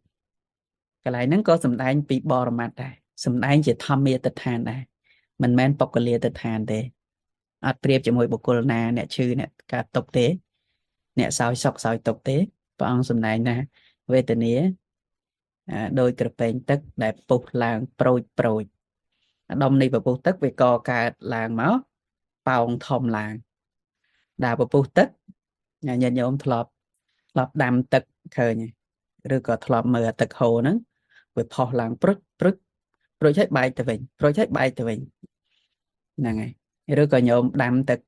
កន្លែងហ្នឹងក៏សំដែងពីបរមត្តដែរសំដែងជាធម្មាទិដ្ឋានដែរមិនមែនបុគ្គលាទិដ្ឋានទេអត់ប្រៀបជាមួយបុគ្គលណាអ្នកឈឺអ្នកកើតទុកទេ អ្នកសោយសុខសោយទុកទេព្រះអង្គសំដែងថាវេទនាដោយក្រពែងទឹកដែលពុះឡើងប្រូចប្រូចអាដុំនៃពពុះទឹកវាកកើតឡើងមកប៉ោងធំឡើង ដែលពពុះទឹកញាតិញោមធ្លាប់ធ្លាប់ដាំទឹកឃើញឬក៏ធ្លាប់មើលទឹកហូរហ្នឹងវាផុសឡើងព្រុចព្រុចព្រុចឲ្យបែកទៅវិញព្រុចឲ្យបែកទៅវិញហ្នឹងហើយឬក៏ញោមដាំទឹក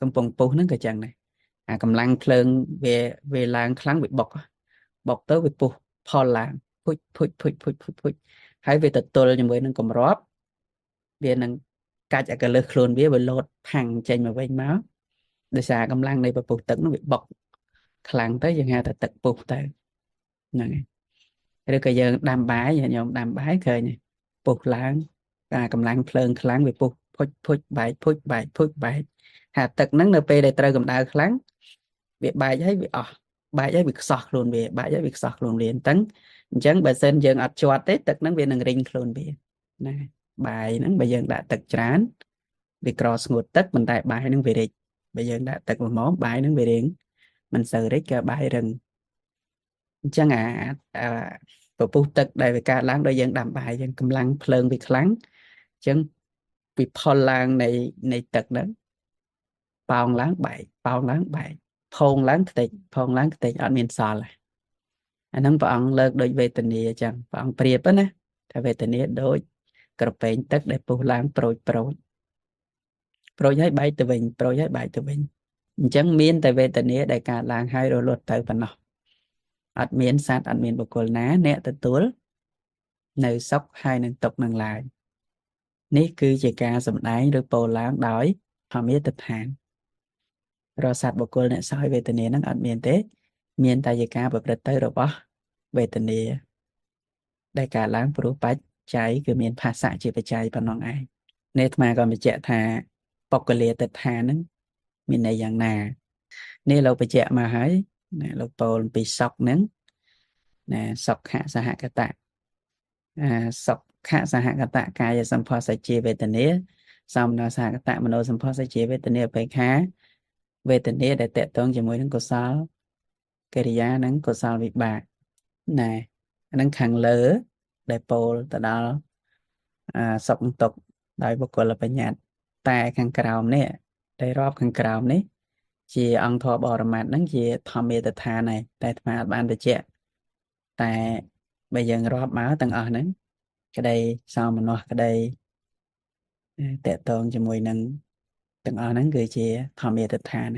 កំពង់ពុះហ្នឹងក៏ចឹងដែរអាកម្លាំងភ្លើងវាវាឡើងខ្លាំងវាបុកបុកទៅវាពុះផលឡើងភុចភុចភុចភុចភុចភុចហើយវាទៅទល់ជាមួយនឹងកម្របវានឹងកាច់ឲ្យកលឹះខ្លួនវាវាលោតផាំងចេញមកវិញមក ដោយសារកម្លាំងនៃពពុះទឹកនោះវាបុកខ្លាំងទៅយើងហៅថាទឹកពុះទៅហ្នឹងហើយឬក៏យើងដាំបាយញោមដាំបាយឃើញពុះឡើងតែកម្លាំងភ្លើងខ្លាំងវាពុះភុចភុចបែកភុចបែកភុចបែកហើយទឹកហ្នឹងនៅពេលដែលត្រូវកម្ដៅខ្លាំងវាបែកហើយវាអស់បែកហើយវាខ្សោះខ្លួនវាបែកហើយវាខ្សោះខ្លួនវាអញ្ចឹងអញ្ចឹងបើសិនយើងអត់ជាប់ទេទឹកហ្នឹងវានឹងរិញខ្លួនវាណាបាយហ្នឹងបើយើងដាក់ទឹកច្រើនវាក្រស្ងួតទឹកប៉ុន្តែបាយហ្នឹងវារិច បើយើងដាក់ទឹកល្មមបាយហ្នឹងវារៀងមិនសូវរិចក៏បាយរឹងអញ្ចឹងអាពពុះទឹកដែលវាកើតឡើងដោយយើងដាំបាយយើងកម្លាំងភ្លើងវាខ្លាំងអញ្ចឹងពីផលឡើងនៃនៃទឹកហ្នឹងប៉ោងឡើងបែកប៉ោងឡើងបែកផោងឡើងខ្ទេចផោងឡើងខ្ទេចអត់មានសល់អាហ្នឹងព្រះអង្គលើកដូចវេទនាអញ្ចឹងព្រះអង្គប្រៀបណាថាវេទនាដូចក្រពែងទឹកដែលពុះឡើងប្រូចប្រូច ប្រូចឲ្យបែកទៅវិញប្រូចឲ្យបែកទៅវិញអញ្ចឹងមានតែវេទនាដែលកើតឡើងហើយរលត់ទៅប៉ុណ្ណោះអត់មានសត្វអត់មានបុគ្គលណា អ្នកទទួល នៅសុខហើយនឹងទុកនឹងឡើយនេះគឺជាការសម្ដែងឬពោលឡើងដោយធម្មាទិដ្ឋានរស័តបុគ្គលអ្នកសោយវេទនានឹងអត់មានទេ មានតែជាការប្រព្រឹត្តទៅរបស់វេទនា ដែលកើតឡើងព្រោះបច្ច័យគឺមានភាសៈជាបច្ច័យប៉ុណ្ណឹងឯងនេះអាត្មាក៏បញ្ជាក់ថា បុគ្គលាទិដ្ឋានហ្នឹងមានន័យយ៉ាងណា នេះលោកបញ្ជាក់មកហើយណាលោកពោលពីសក់ហ្នឹងណាសុខៈសហកតៈអាសុខៈសហកតៈកាយសម្ផស្សជាវេទនាសមណសហកតៈមនោសម្ផស្សជាវេទនាបេខាវេទនាដែលតកតងជាមួយនឹងកុសលកិរិយានិងកុសលវិបាកណែអានឹងខាងលើ ដែលពោលទៅដល់អាសុខទុក្ខដោយបុគ្គលបញ្ញត្តិ តែខាងក្រោមនេះដែលរាប់ខាងក្រោមនេះ ជាអង្គធបរមត្តហ្នឹងជាធម្មមេតដ្ឋានហើយតែអាត្មាអត់បានបញ្ជាក់តែបើយើងរាប់មកទាំងអស់ហ្នឹងក្តីសោមនស្សក្តីតកតងជាមួយនឹងទាំងអស់ហ្នឹងគឺជាធម្មមេតដ្ឋាន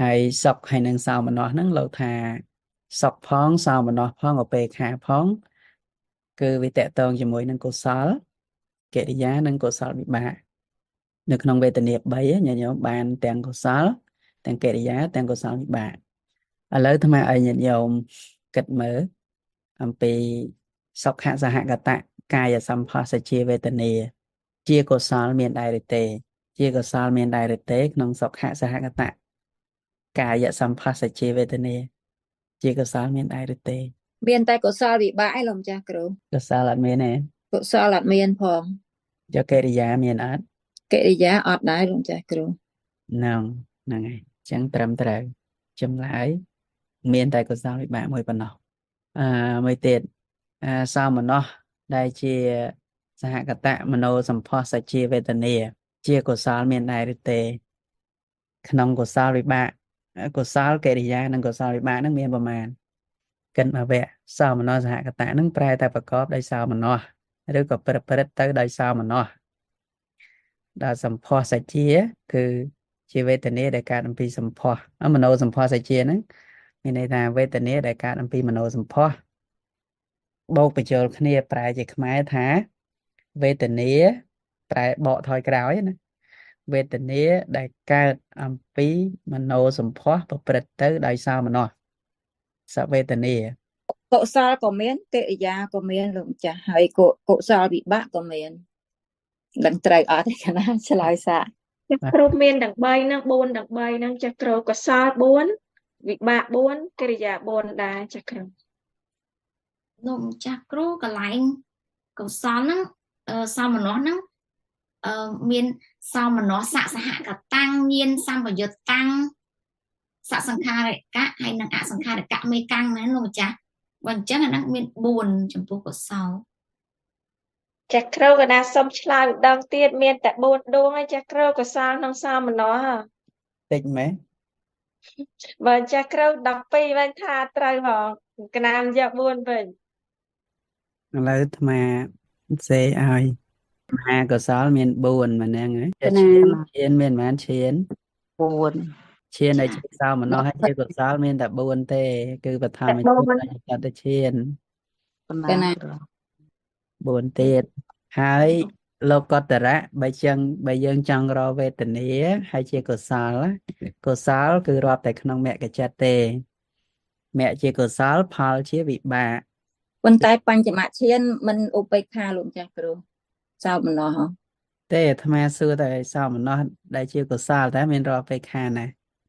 ហើយសុខហើយនឹងសោមនស្សហ្នឹងលោកថាសុខផងសោមនស្សផងអបេខាផង គឺវាតកតងជាមួយនឹងកុសលកិរិយានិងកុសលវិបាក នៅក្នុងវេទនា3ញាតិញោមបានទាំងកុសល ទាំងកិរិយា ទាំងកុសលវិបាកឥឡូវថ្មឲ្យញាតិញោមគិតមើលអំពីសុខសហកតៈកាយសម្ផស្សជាវេទនា ជាកុសលមានដែរឬទេ ជាកុសលមានដែរឬទេ ក្នុងសុខសហកតៈកាយសម្ផស្សជាវេទនា ជាកុសលមានដែរឬទេ មានតែកុសលវិបាកឯងលោកម្ចាស់គ្រូកុសលអត់មានទេកុសលអត់មានផងយកកិរិយាមានអត់ កិរិយាអត់ដែរលោកម្ចាស់គ្រូហ្នឹងហ្នឹងហើយអញ្ចឹងត្រឹមត្រូវចម្លើយមានតែកុសលវិបាកមួយប៉ុណ្ណោះអឺមួយទៀតអឺសោមនស្សដែលជាសហកតៈមโนសម្ផស្សជាវេទនាជាកុសលមានដែរឬទេ ក្នុងកុសលវិបាកកុសលកិរិយានិងកុសលវិបាកហ្នឹងមានប្រមាណកិនអវៈសោមនស្សសហកតៈហ្នឹងប្រែតែប្រកបដោយសោមនស្សឬក៏ប្រព្រឹត្តទៅដោយសោមនស្ស ដល់សម្ផស្សជា គឺជាវេទនាដែលកើតអំពីសម្ផស្សមโนសម្ផស្សជាហ្នឹងមានន័យថាវេទនាដែលកើតអំពីមโนសម្ផស្សបូកបញ្ចូលគ្នាប្រែជាខ្មែរថាវេទនាប្រែបកថយក្រោយណាវេទនាដែលកើតអំពីមโนសម្ផស្សប្រព្រឹត្តទៅដោយសោមនស្សសវេទនាកុសលក៏មានកិរិយាក៏មានលោកម្ចាស់ហើយកុសលវិបាកក៏មាន ដឹងត្រូវអត់ទេកណាឆ្លើយសាចាស់គ្រូមានទាំង3ហ្នឹង4ទាំង3ហ្នឹងចាស់គ្រូកុសល4វិបាក4កិរិយា4ដែរចាស់គ្រូលោកម្ចាស់គ្រូកន្លែងកុសលហ្នឹងអឺសោមនស្សហ្នឹងអឺមានសោមនស្សសៈសហកតាំងញៀនសម្បយុត្តតាំងសសង្ខារកៈហើយនិងអសង្ខារកៈមេកាំងណាលោកម្ចាស់បើអញ្ចឹងអាហ្នឹងមាន4ចំពោះកុសល ចាស់គ្រូកណាសុំឆ្លើយម្ដងទៀតមានតែ4ដួងឯងចាស់គ្រូកុសលក្នុងសោមនស្សហ៎តិចមែនបើចាស់គ្រូ12វិញថាត្រូវផងកណាមយក4វិញឥឡូវអាត្មាសេឲ្យមហាកុសលមាន4មែនហ្នឹងហ៎កណាឈានមានប៉ុន្មានឈាន4ឈានដែលជាសោមនស្សហើយជាកុសលមានតែ4ទេ គឺបឋមឈានអត្តឈានកណា 4ទៀតហើយលោកកតរៈបើចឹងបើយើងចង់រកវេទនាហើយជាកុសលណាកុសលគឺរាប់តែក្នុងមគ្គចិត្តទេមគ្គជាកុសលផលជាវិបាកប៉ុន្តែបញ្ចមឈានមិនឧបេក្ខាលោកម្ចាស់គ្រូសោមនស្សហ៎ទេអាត្មាសួរតែសោមនស្សដែលជាកុសលតែមានរាប់ពេកខាណា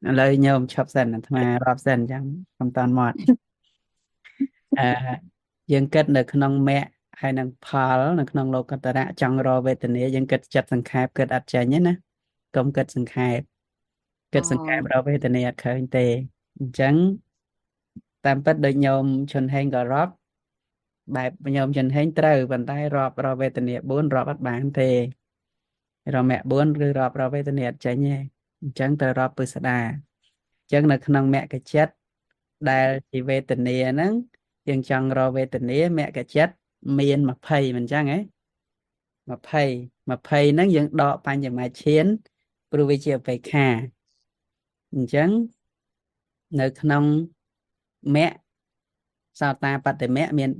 ឥឡូវញោមឈប់សិនអាត្មារាប់សិនអញ្ចឹងកំតាន់មកអឺយើងគិតនៅក្នុងមគ្គ ហើយនឹងផលនៅក្នុងលោកតរៈចង់រកវេទនាយើងគិតចិត្តសង្ខេបគិតអត់ចាញ់ទេណាកុំគិតសង្ខេបគិតសង្ខេបរកវេទនាអត់ឃើញទេអញ្ចឹងតាមពិតដូចញោមឈុនហេងក៏រាប់បែបញោមឈុនហេងត្រូវប៉ុន្តែរាប់រកវេទនា4រាប់អត់បានទេរមគ្គ4គឺរាប់រកវេទនាអត់ចាញ់ទេអញ្ចឹងត្រូវរាប់ពិស្ដាអញ្ចឹងនៅក្នុងមគ្គចិត្តដែលជាវេទនាហ្នឹងយើងចង់រកវេទនាមគ្គចិត្ត មាន20មិនអញ្ចឹងហ៎20 20ហ្នឹងយើងដកបញ្ចមឈានព្រោះវាជាឧបេក្ខាអញ្ចឹងនៅក្នុងមគ្គសោតាបតិមគ្គមាន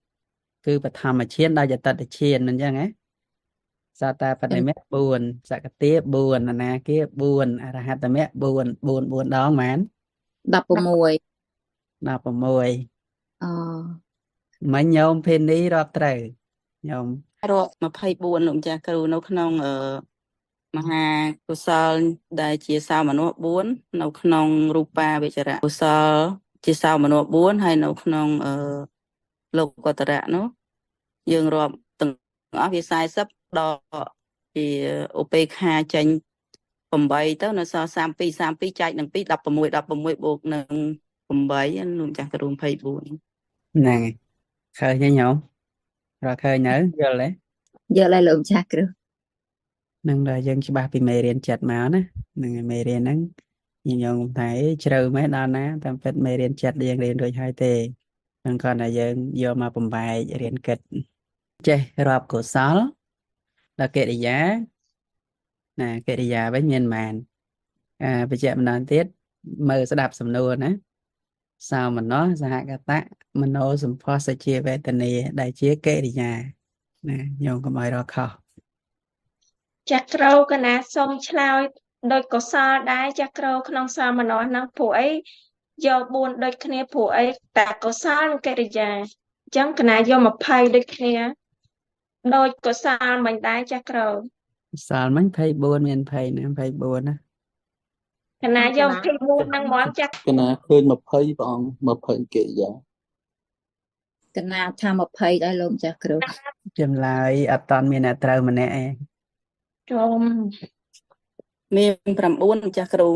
4គឺបឋមឈានដល់ចតតឈានមិនអញ្ចឹងហ៎សោតាបតិមគ្គ4សកទា4អនាគា4អរហត្តមគ្គ4 4 4ដងមែន16 16អ មិញញោមភេនីរាប់ត្រូវញោមរាប់24លោកម្ចាស់គ្រូនៅក្នុងអឺមហាកុសលដែលជាសោមនស្ស4នៅក្នុងរូបាវិចរៈកុសលជាសោមនស្ស4ហើយនៅក្នុងអឺលោកកតរៈនោះយើងរាប់ទាំងអស់វា40ដល់ជាឧបេក្ខាចេញ8ទៅនៅសល់32 32ចែកនឹង2 16 16បូកនឹង8លោកម្ចាស់គ្រូ24ហ្នឹងហើយ ឃើញទេញោមរកឃើញនៅយល់ទេយកឡើយលោកម្ចាស់គ្រូនឹងដល់យើងច្បាស់ពីមេរៀនចិត្តមកណាហ្នឹងហើយមេរៀនហ្នឹងញញងតែជ្រៅមែនដល់ណាតាមពិតមេរៀនចិត្តយើងរៀនរួចហើយទេហ្នឹងគ្រាន់តែយើងយកមកបំបែករៀនគិតចេះរាប់កុសលដល់កិរិយាណាកិរិយាវិញមានប៉ុន្មានអាបញ្ជាក់ម្ដងទៀតមើលស្ដាប់សំណួរណា សោមនស្សសហកតៈមโนសម្ផស្សជាវេទនាដែលជាកិរិយាណាញោមកុំឲ្យរកខុសចាស់គ្រូកណាសុំឆ្លើយដោយកុសលដែរចាស់គ្រូក្នុងសោមនស្សហ្នឹងព្រោះអីយក4ដូចគ្នាព្រោះអីតាកុសលនិងកិរិយាអញ្ចឹងកណាយក20ដូចគ្នាដោយកុសលមិនដែរចាស់គ្រូសាលមិញ24មាន20ណា24ណា កណាយក24ហ្នឹងហ្មងចាស់កណាឃើញ20ព្រះអង្គ20កិរិយាកណាថា20ដែរលោកម្ចាស់គ្រូចម្លើយអត់តាន់មានអ្នកត្រូវម្នាក់ឯងចូលមាន9ម្ចាស់គ្រូ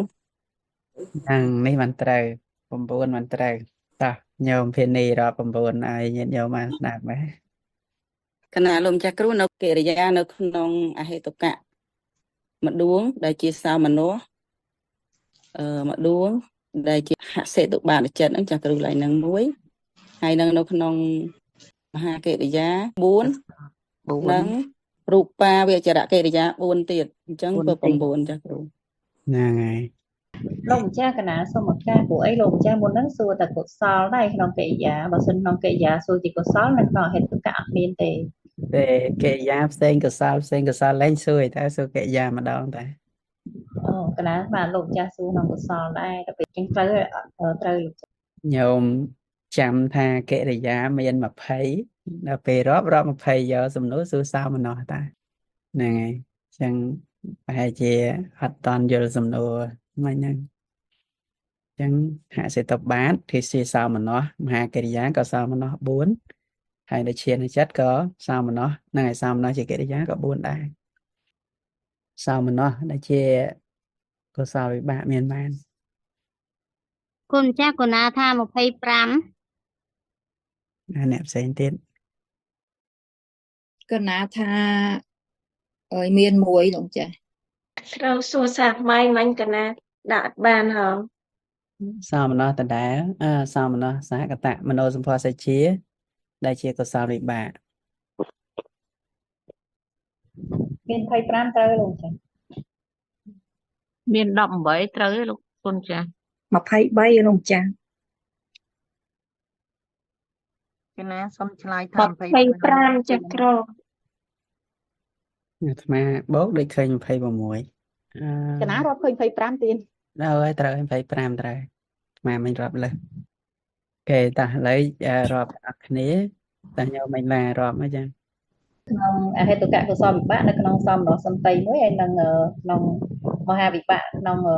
ហ្នឹងនេះមិនត្រូវ9មិនត្រូវតោះញោមភានីរាប់9ឲ្យញាតិញោមបានស្ដាប់ហ៎គណៈលោកម្ចាស់គ្រូនៅកិរិយានៅក្នុង អហេតុកៈម្ដួង ដែលជាសោមន ស្សអឺម្ដួងដែលជាហសេតុបាទចិត្តហ្នឹងចាស់គ្រូឡើងនឹងមួយហើយនឹងនៅក្នុងមហាកិរិយា4និងរូបាវិចរៈកិរិយា4ទៀតអញ្ចឹងធ្វើ9ចាស់គ្រូហ្នឹងហើយលោកម្ចាស់កណាសូមឱកាសព្រោះអីលោកម្ចាស់មុនហ្នឹងសួរតែកុសលដែរក្នុងកិរិយាបើសិនក្នុងកិរិយាសួរជាកុសលនៅក្នុងអហេតុកៈអត់មានទេទេកិរិយាផ្សេងកុសលផ្សេងកុសលលែងសួរតែសួរកិរិយាម្ដងតែ អូកណាបាទលោកម្ចាស់សួរក្នុងកុសលដែរតែពេលចឹងត្រូវហើយអត់ត្រូវលោកចាស់ញោមចាំថាកិរិយាមាន20ដល់ពេលរាប់រាប់20យកសំណួរសួរសោមនស្សតាហ្នឹងហើយអញ្ចឹងប្រហែលជាអត់តន់យល់សំណួរមិញហ្នឹងអញ្ចឹងហសិតបាតគឺជាសោមនស្សមហាកិរិយាក៏សោមនស្ស4ហើយនៅឈានចិត្តក៏សោមនស្សហ្នឹងហើយសោមនស្សជាកិរិយាក៏4ដែរសោមនស្សដែលជា កុសលវិបាកមានបានគុណចាស់កូណាថា25ណាអ្នកផ្សេងទៀតកណាថាអើយមានមួយលោកចាស់ត្រូវសួរសាថ្មីមិញកណាដាក់អត់បានហងសោមនស្សដដែលអឺសោមនស្សសហកតៈមនោសម្ផស្សជា ដែលជាកុសលវិបាកមាន25ត្រូវលោកចាស់ មាន18ត្រូវទេលោកគុណចាស់23លោកចាស់កណាសុំឆ្លើយថា25ចាស់គ្រូអាត្មាបោកដូចឃើញ26អឺកណារាប់ឃើញ25ទៀតដល់ហើយត្រូវហើយ25ត្រូវអាត្មាមិនរាប់លើសគេតោះឥឡូវអឺរាប់អស់គ្នាតើញោមមិនឡារាប់មកចឹងក្នុងអហេតុកៈកុសលវិបាកនៅក្នុងសមនស្សសន្តិមួយហើយនឹងអឺក្នុង មហាវិបាកក្នុងអឺ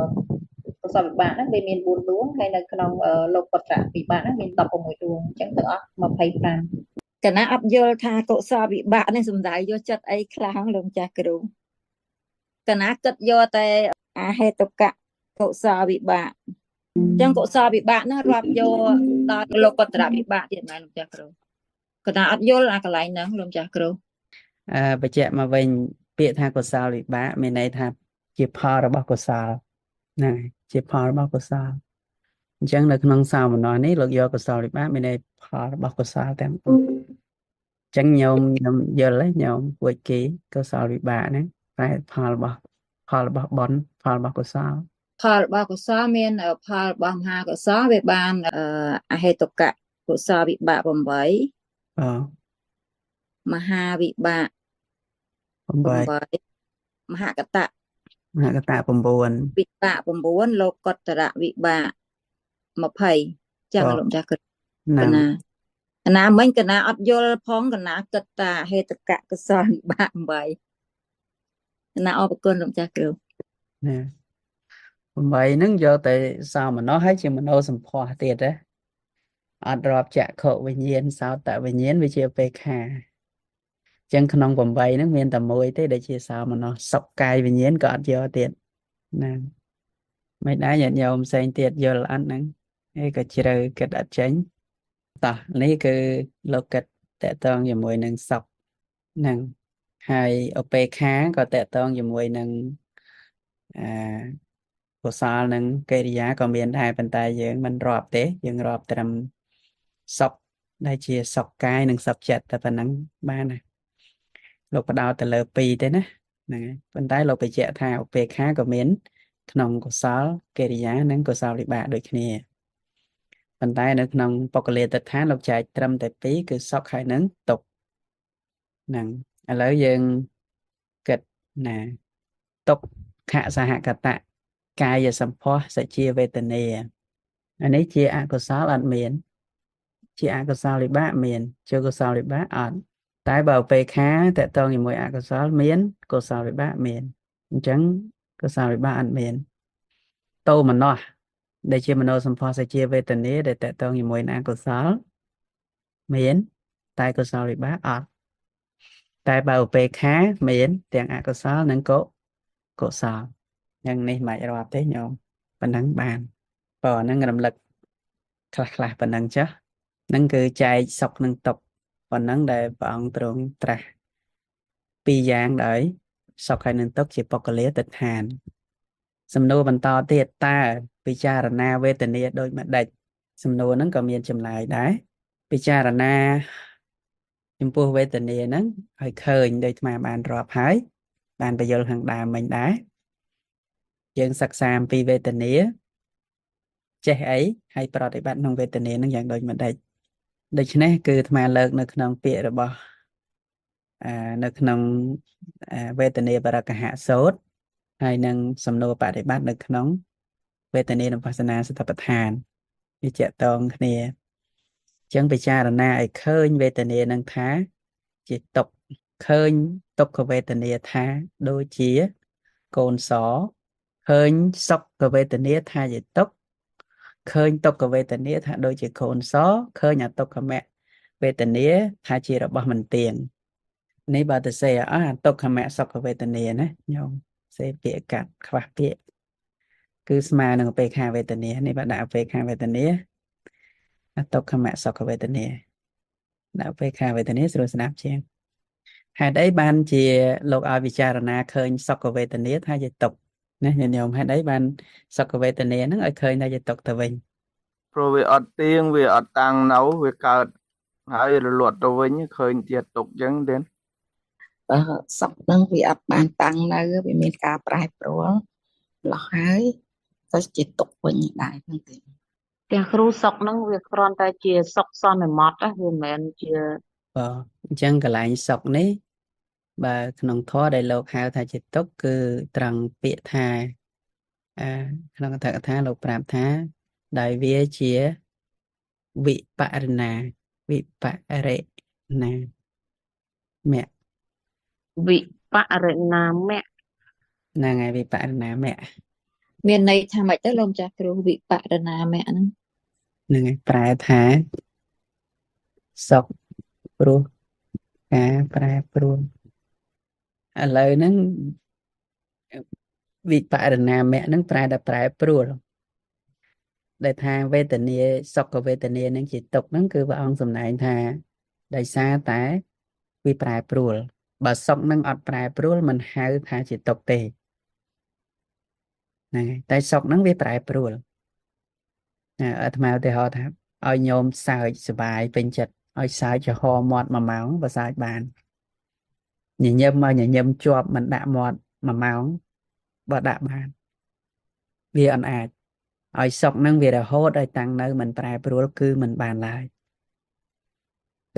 កុសលវិបាកហ្នឹងវាមាន4ដួងហើយនៅក្នុងអឺលោកបត្រវិបាកហ្នឹងមាន16ដួងអញ្ចឹងទៅអស់25កណាអត់យល់ថាកុសលវិបាកនេះសំដៅយកចិត្តអីខ្លាំងលោកចាស់គ្រូកណាគិតយកតែអហេតុកៈកុសលវិបាកអញ្ចឹងកុសលវិបាកហ្នឹងរាប់យកដល់លោកបត្រវិបាកទៀតមែនលោកចាស់គ្រូកណាអត់យល់អាកន្លែងហ្នឹងលោកចាស់គ្រូអឺបញ្ជាក់មកវិញពាក្យថាកុសលវិបាកមានន័យថា ជាផលរបស់កុសលហ្នឹងហើយជាផលរបស់កុសលអញ្ចឹងនៅក្នុងសោមនស្សនេះលោកយកកុសលវិបាកមានន័យផលរបស់កុសលទាំងអស់អញ្ចឹងញោមញោមយល់ទេញោមពួកគេកុសលវិបាកហ្នឹងតែផលរបស់ផលរបស់បុណ្យផលរបស់កុសលផលរបស់កុសលមានអឺផលរបស់មហាកុសលវាបានអឺអហេតុកៈកុសលវិបាក8អមហាវិបាក8 8មហកតៈ មហកតៈ9វិបាក9លោកតរៈវិបាក20ចឹងបាទលោកចាស់គិតហ្នឹងកណាកណាមិញកណាអត់យល់ផងកណាគិតតាហេតុកៈកុសលវិបាក8កណាអរគុណលោកចាស់គ្រូណា8ហ្នឹងយកតែសោមនស្សហើយជាមโนសម្ផស្សទៀតណាអត់រាប់ចក្ខុវិញ្ញាណសោតវិញ្ញាណវាជាបេខាអញ្ចឹងក្នុង8ហ្នឹងមានតែមួយទេដែលជាសោមនស្សសុខកាយវិញ្ញាណក៏អត់យកទៀតណាមិនដែរញាតិញោមផ្សេងទៀតយល់អត់ហ្នឹងហើយក៏ជ្រៅគិតអត់ចេញតោះនេះគឺលោកគិតតកតងជាមួយនឹងសុខហ្នឹងហើយឧបេក្ខាក៏តកតងជាមួយនឹងអាកុសលនិងកិរិយាក៏មានដែរប៉ុន្តែយើងមិនរាប់ទេ យើងរាប់ត្រឹមសុខដែលជាសុខកាយនិងសុខចិត្តតែប៉ុណ្ណឹងបានណា លោកបដោតទៅលើពីរទេណាហ្នឹងហើយប៉ុន្តែលោកបញ្ជាក់ថាឧបេក្ខាក៏មាន ក្នុងកុសលកិរិយានិងកុសលវិបាកដូចគ្នាប៉ុន្តែនៅក្នុងបុគ្គលាទិដ្ឋានលោកចែកត្រឹមតែពីរគឺសុខហើយនិងទុក្ខហ្នឹងឥឡូវយើងគិតណាទុក្ខសហកតៈកាយសម្ផស្សសជាវេទនាអានេះជាអកុសលអត់មាន ជាអកុសលវិបាកមានជាកុសលវិបាកអត់ តែបើឧបេក្ខាតកតងជាមួយអកុសលមានកុសលវិបាកមានអញ្ចឹងកុសលវិបាកអត់មានតោមនស្សដែលជាមโนសម្ផស្សសជាវេទនាដែលតកតងជាមួយនឹងអកុសលមានតែកុសលវិបាកអត់តែបើឧបេក្ខាមាន ទាំងអកុសលនិងកុកុសលយ៉ាងនេះមិនអាចរាប់ទេញោមប៉ុណ្ណឹងបានបើអាហ្នឹងរំលឹកខ្លះខ្លះប៉ុណ្ណឹងចាស់ហ្នឹងគឺចែកសុខនិងទុក្ខ ប៉ុណ្ណឹងដែលព្រះអង្គទ្រង់ត្រាស់ពីរយ៉ាងដោយសុខហើយនិងទុក្ខជាបុគ្គលាទិដ្ឋាន សំណួរបន្តទៀតតើពិចារណាវេទនាដូចម្ដេចសំណួរហ្នឹងក៏មានចម្លើយដែរពិចារណាចំពោះវេទនាហ្នឹងឲ្យឃើញដូចអាត្មាបានរាប់ហើយបានបញ្យល់ខាងដើមមិញដែរយើងសិក្សាអំពីវេទនាចេះអីហើយប្រតិបត្តិក្នុងវេទនានឹងយ៉ាងដូចម្ដេច ដូច្នេះគឺអាត្មាលើក នៅក្នុងពាក្យរបស់អានៅក្នុងអាវេទនាបរកហសូត្រហើយនឹងសំណួរបប្រតិបត្តិនៅក្នុងវេទនានុបស្សនាសតិប្បដ្ឋានវាជាក់តងគ្នាអញ្ចឹងពិចារណាឲ្យឃើញវេទនានឹងថា ជាទុក្ខឃើញទុក្ខវេទនាថាដូចជាកូនសឃើញសុខវេទនាថាជាទុក្ខ ឃើញទុក្ខវេទនាថាដូចជាកូនសឃើញអទុក្ខមវេទនាថាជារបស់មិនទៀងនេះបើទៅសេអស់អទុក្ខមសុខវេទនាណាញោមសេពាក្យកាត់ខ្វះពាក្យគឺស្មើនឹងអពេខាវេទនានេះបើដាក់អពេខាវេទនាអតុខមសុខវេទនាដាក់អពេខាវេទនាស្រួលស្ដាប់ជាងហេតុអីបានជាលោកឲ្យពិចារណាឃើញសុខវេទនាថាជាទុក្ខ ណាញាតិញោមហេតុអីបានសុខវេទនាហ្នឹងឲ្យឃើញថាជាទុក្ខទៅវិញព្រោះវាអត់ទៀងវាអត់តាំងនៅវាកើតហើយរលត់ទៅវិញឃើញជាទុក្ខអញ្ចឹងទេបើសុខហ្នឹងវាអត់បានតាំងនៅវាមានការប្រែប្រួលលោះហើយទៅជាទុកវិញដែរហ្នឹងទេទាំងគ្រូសុកហ្នឹងវាគ្រាន់តែជាសុកសន្មត់ណាវាមិនមែនជាបាទអញ្ចឹងកន្លែងសុកនេះ បើក្នុងធម៌ដែលលោកហៅថាជាទុកគឺត្រង់ពាក្យថាអាក្នុងអត្ថកថាលោកប្រាប់ថាដោយវាជាវិបរណាវិបរិណាមៈវិបរិណាមៈហ្នឹងហើយវិបរណាមៈមានន័យថាម៉េចទៅលោកម្ចាស់គ្រូវិបរណាមៈហ្នឹងហ្នឹងហើយប្រែថាសុខព្រោះការប្រែប្រួល ឥឡូវហ្នឹងវិបរណាមៈហ្នឹងប្រែតែប្រែប្រួលដែលថាវេទនាសុខវេទនានឹងជាទុកហ្នឹងគឺព្រះអង្គសម្ដែងថាដោយសារតែវាប្រែប្រួលបើសុខនឹងអត់ប្រែប្រួលមិនហៅថាជាទុកទេហ្នឹងហើយតែសុខហ្នឹងវាប្រែប្រួលអាត្មាឧទាហរណ៍ថាឲ្យញោមសើចសុបាយពេញចិត្តឲ្យសើចចំហមាត់1ម៉ោងបើសើចបាន ញញឹមមកញញឹមជាប់មិនដាក់មាត់1ម៉ោងបើដាក់បានវាអត់អាចឲ្យសុកនឹងវារហូតឲ្យតាំងនៅមិនប្រែប្រួលគឺមិនបានឡើយ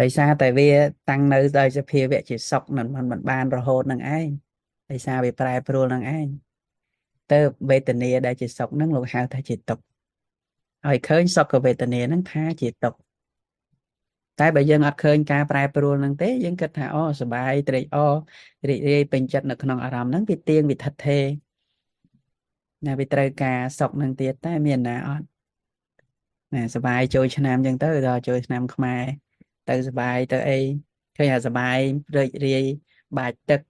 ដោយសារតែវាតាំងនៅដោយសភាវៈជាសុកមិនមិនបានរហូតនឹងឯងដោយសារវាប្រែប្រួលនឹងឯងទៅវេទនាដែលជាសុខហ្នឹងលោកហៅថាជាទុក្ខហើយឃើញសុខវេទនាហ្នឹងថាជាទុក្ខ តែបើយើងអត់ឃើញការប្រែប្រួលហ្នឹងទេយើងគិតថាអូសុបាយត្រេកអររីករាយពេញចិត្តនៅក្នុងអារម្មណ៍ហ្នឹងវាទៀងវាថិតថេរណាវាត្រូវការសុខហ្នឹងទៀតតែមានណាអត់ណាសុបាយចូលឆ្នាំអញ្ចឹងទៅដល់ចូលឆ្នាំខ្មែរទៅសុបាយទៅអីឃើញថាសុបាយរីករាយបាច់ទឹក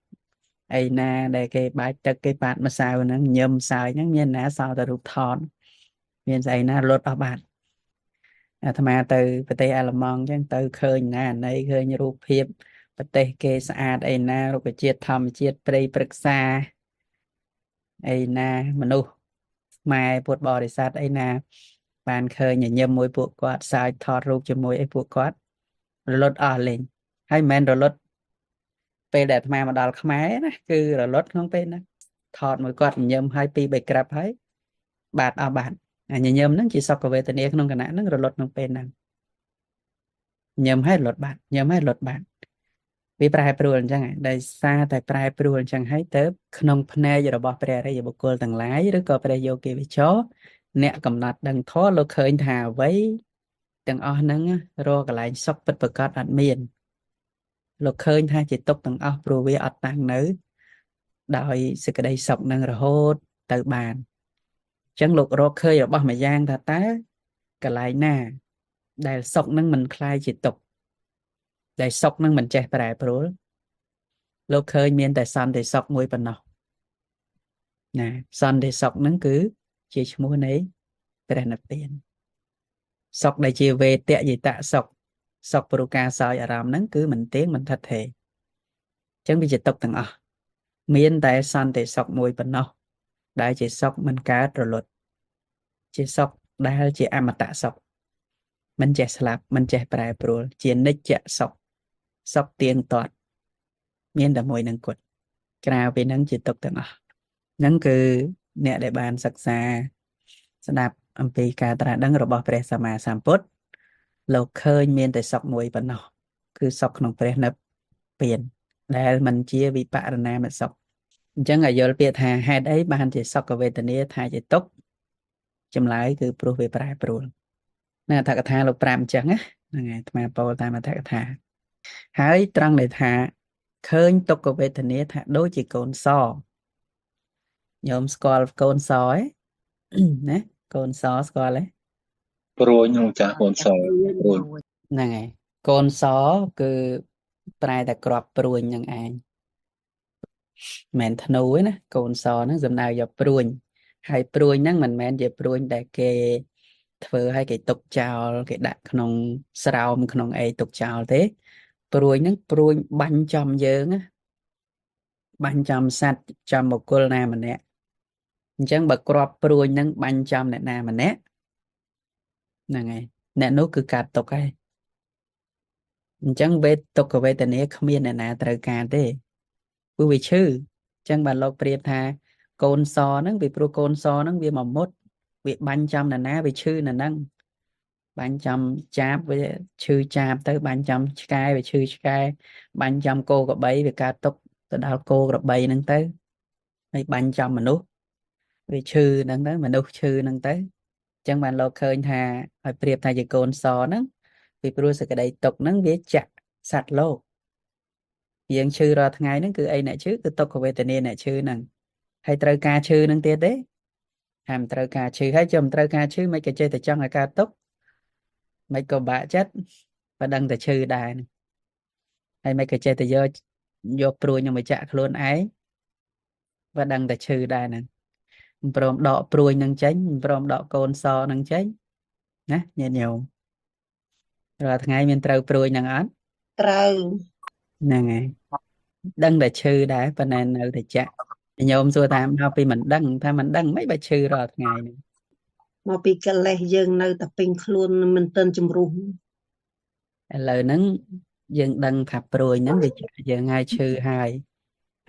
អីណាដែលគេបាច់ទឹកគេប៉ាត់ម្សៅហ្នឹងញឹមសើចហ្នឹងមានណាសល់តែរូបថតមានស្អីណាលុតអស់បាត់ អាត្មាទៅប្រទេសអាល្លឺម៉ង់អញ្ចឹងទៅឃើញណាណីឃើញរូបភាពប្រទេសគេស្អាតអីណារុក្ខជាតិធម្មជាតិព្រៃព្រឹក្សាអីណាមនុស្សខ្មែរពុទ្ធបរិស័ទអីណា បានឃើញញញឹមមួយពួកគាត់សើចថតរូបជាមួយអីពួកគាត់រលត់អស់លេងហើយមិនមែនរលត់ពេលដែលអាត្មាមកដល់ខ្មែរណាគឺរលត់ក្នុងពេលហ្នឹងថតមួយគាត់ញញឹមហើយពីរបីក្រាប់ហើយបាទអស់បាទ ញញឹមហ្នឹងជាសុខវេទនាក្នុងគណៈហ្នឹងរលត់ក្នុងពេលហ្នឹងញញឹមហើយរលត់បាទញញឹមហើយរលត់បាទវាប្រែប្រួលអញ្ចឹងដោយសារតែប្រែប្រួលអញ្ចឹងហើយទៅក្នុងភ្នែករបស់ព្រះរិយបុគ្គលទាំងឡាយឬក៏ព្រះយោគីវិចោអ្នកកំណត់ដឹងធម៌លោកឃើញថាអ្វីទាំងអស់ហ្នឹងរកកន្លែងសុខពិតប្រកបអត់មានលោកឃើញថាជាទុកទាំងអស់ព្រោះវាអត់តាំងនៅ ដោយសេចក្តីសុខនឹងរហូតទៅបានអញ្ចឹងលោករកឃើញរបស់មួយយ៉ាងថាតើកន្លែងណា ដែលសុខនឹងមិនคล้ายជាទុកដែលសុខនឹងមិនចេះប្រែប្រួលលោកឃើញមានតែសន្តិសុខមួយប៉ុណ្ណោះណាសន្តិសុខនឹងគឺជាឈ្មោះនៃព្រះនិព្វានសុខដែលជាវេតយិតៈសុខសុខព្រោះការសោយអារម្មណ៍ហ្នឹងគឺមិនទៀងមិនថិតថេរអញ្ចឹងវាជាទុកទាំងអស់មានតែសន្តិសុខមួយប៉ុណ្ណោះ ដែលជាសុខមិនកើតរលត់ជាសុខដែលជាអមតៈសុខមិនចេះស្លាប់មិនចេះប្រែប្រួល ជានិច្ចសុខសុខទៀងទាត់មានតែមួយនឹងគាត់ក្រៅពីនឹងជាទុកទាំងអស់ហ្នឹងគឺអ្នកដែលបានសិក្សា ស្ដាប់អំពីការត្រាស់ដឹងរបស់ព្រះសម្មាសម្ពុទ្ធលោកឃើញមានតែសុខមួយប៉ុណ្ណោះគឺសុខក្នុងព្រះនិព្វានដែលមិនជាវិបរណាមសុខ អញ្ចឹងឲ្យយល់ពាក្យថាហេតុអីបានជាសុខវេទនាថាជាទុក្ខចម្លើយគឺព្រោះវាប្រែប្រួលនៅអត្ថកថាលោក5អញ្ចឹងណាហ្នឹងហើយអាត្មាពោលតាមអត្ថកថា ហើយត្រង់ដែលថាឃើញទុក្ខវេទនាថាដូចជាកូនសញោមស្គាល់កូនសឯណាកូនសស្គាល់ទេព្រួយលោកចាស់កូនសព្រួយហ្នឹងហើយកូនសគឺប្រែតែក្របព្រួញនឹងឯង មិនមែនធ្នូទេណាកូនសហ្នឹងសំដៅយកព្រួញហើយព្រួញហ្នឹងមិនមែនជាព្រួញដែលគេ ធ្វើឲ្យគេទុកចោល គេដាក់ក្នុងស្រោមក្នុងអីទុកចោលទេ ព្រួញហ្នឹងព្រួញបាញ់ចំយើងណាបាញ់ចំសัตว์ចំបុគ្គលណាម្នាក់អញ្ចឹងបើក្របព្រួញហ្នឹងបាញ់ចំអ្នកណាម្នាក់ហ្នឹងហើយអ្នកនោះគឺកាត់ទុកហើយអញ្ចឹងវេទទុក្ខវេទនាគ្មានអ្នកណាត្រូវការទេ ព្រោះវាឈឺអញ្ចឹងបានលោកប្រៀបថាកូនសហ្នឹងវាព្រោះកូនសហ្នឹងវាមកមុតវាបាញ់ចំអ្នកណាវាឈឺនៅហ្នឹងបាញ់ចំចាបវាឈឺចាបទៅបាញ់ចំឆ្កែវាឈឺឆ្កែបាញ់ចំគោក្របីវាកើតទុកទៅដល់គោក្របីហ្នឹងទៅហើយបាញ់ចំមនុស្សវាឈឺហ្នឹងទៅមនុស្សឈឺហ្នឹងទៅអញ្ចឹងបានលោកឃើញថាឲ្យប្រៀបថាជាកូនសហ្នឹងពីព្រោះសក្តីទុកហ្នឹងវាចាក់សត្វលោក យើងឈឺរាល់ថ្ងៃហ្នឹងគឺអីអ្នកឈឺគឺទុក្ខវេទនាអ្នកឈឺហ្នឹងហើយត្រូវការឈឺហ្នឹងទៀតទេហាមត្រូវការឈឺហើយចាំត្រូវការឈឺមិនក៏ចេះតែចង់ឲ្យការទុកមិនក៏បាក់ចិត្តបើដឹងតែឈឺដែរហ្នឹងហើយមិនក៏ចេះតែយកយកព្រួយនឹងមកចាក់ខ្លួនឯងបើដឹងតែឈឺដែរហ្នឹងមិនព្រមដកព្រួយនឹងចេញមិនព្រមដកកូនសនឹងចេញណាញាតិញោមរាល់ថ្ងៃមានត្រូវព្រួយនឹងអត់ត្រូវ ហ្នឹងហើយដឹងតែឈឺដែរប៉ុន្តែនៅតែចាក់ញោមសួរថាមកពីមិនដឹងថាមិនដឹងមិនបើឈឺរាល់ថ្ងៃហ្នឹងមកពីកិលេសយើងនៅតែពេញខ្លួនមិនទាន់ជំរុះឥឡូវហ្នឹងយើងដឹងថាព្រួយហ្នឹងវាចាក់យើងហើយឈឺហើយ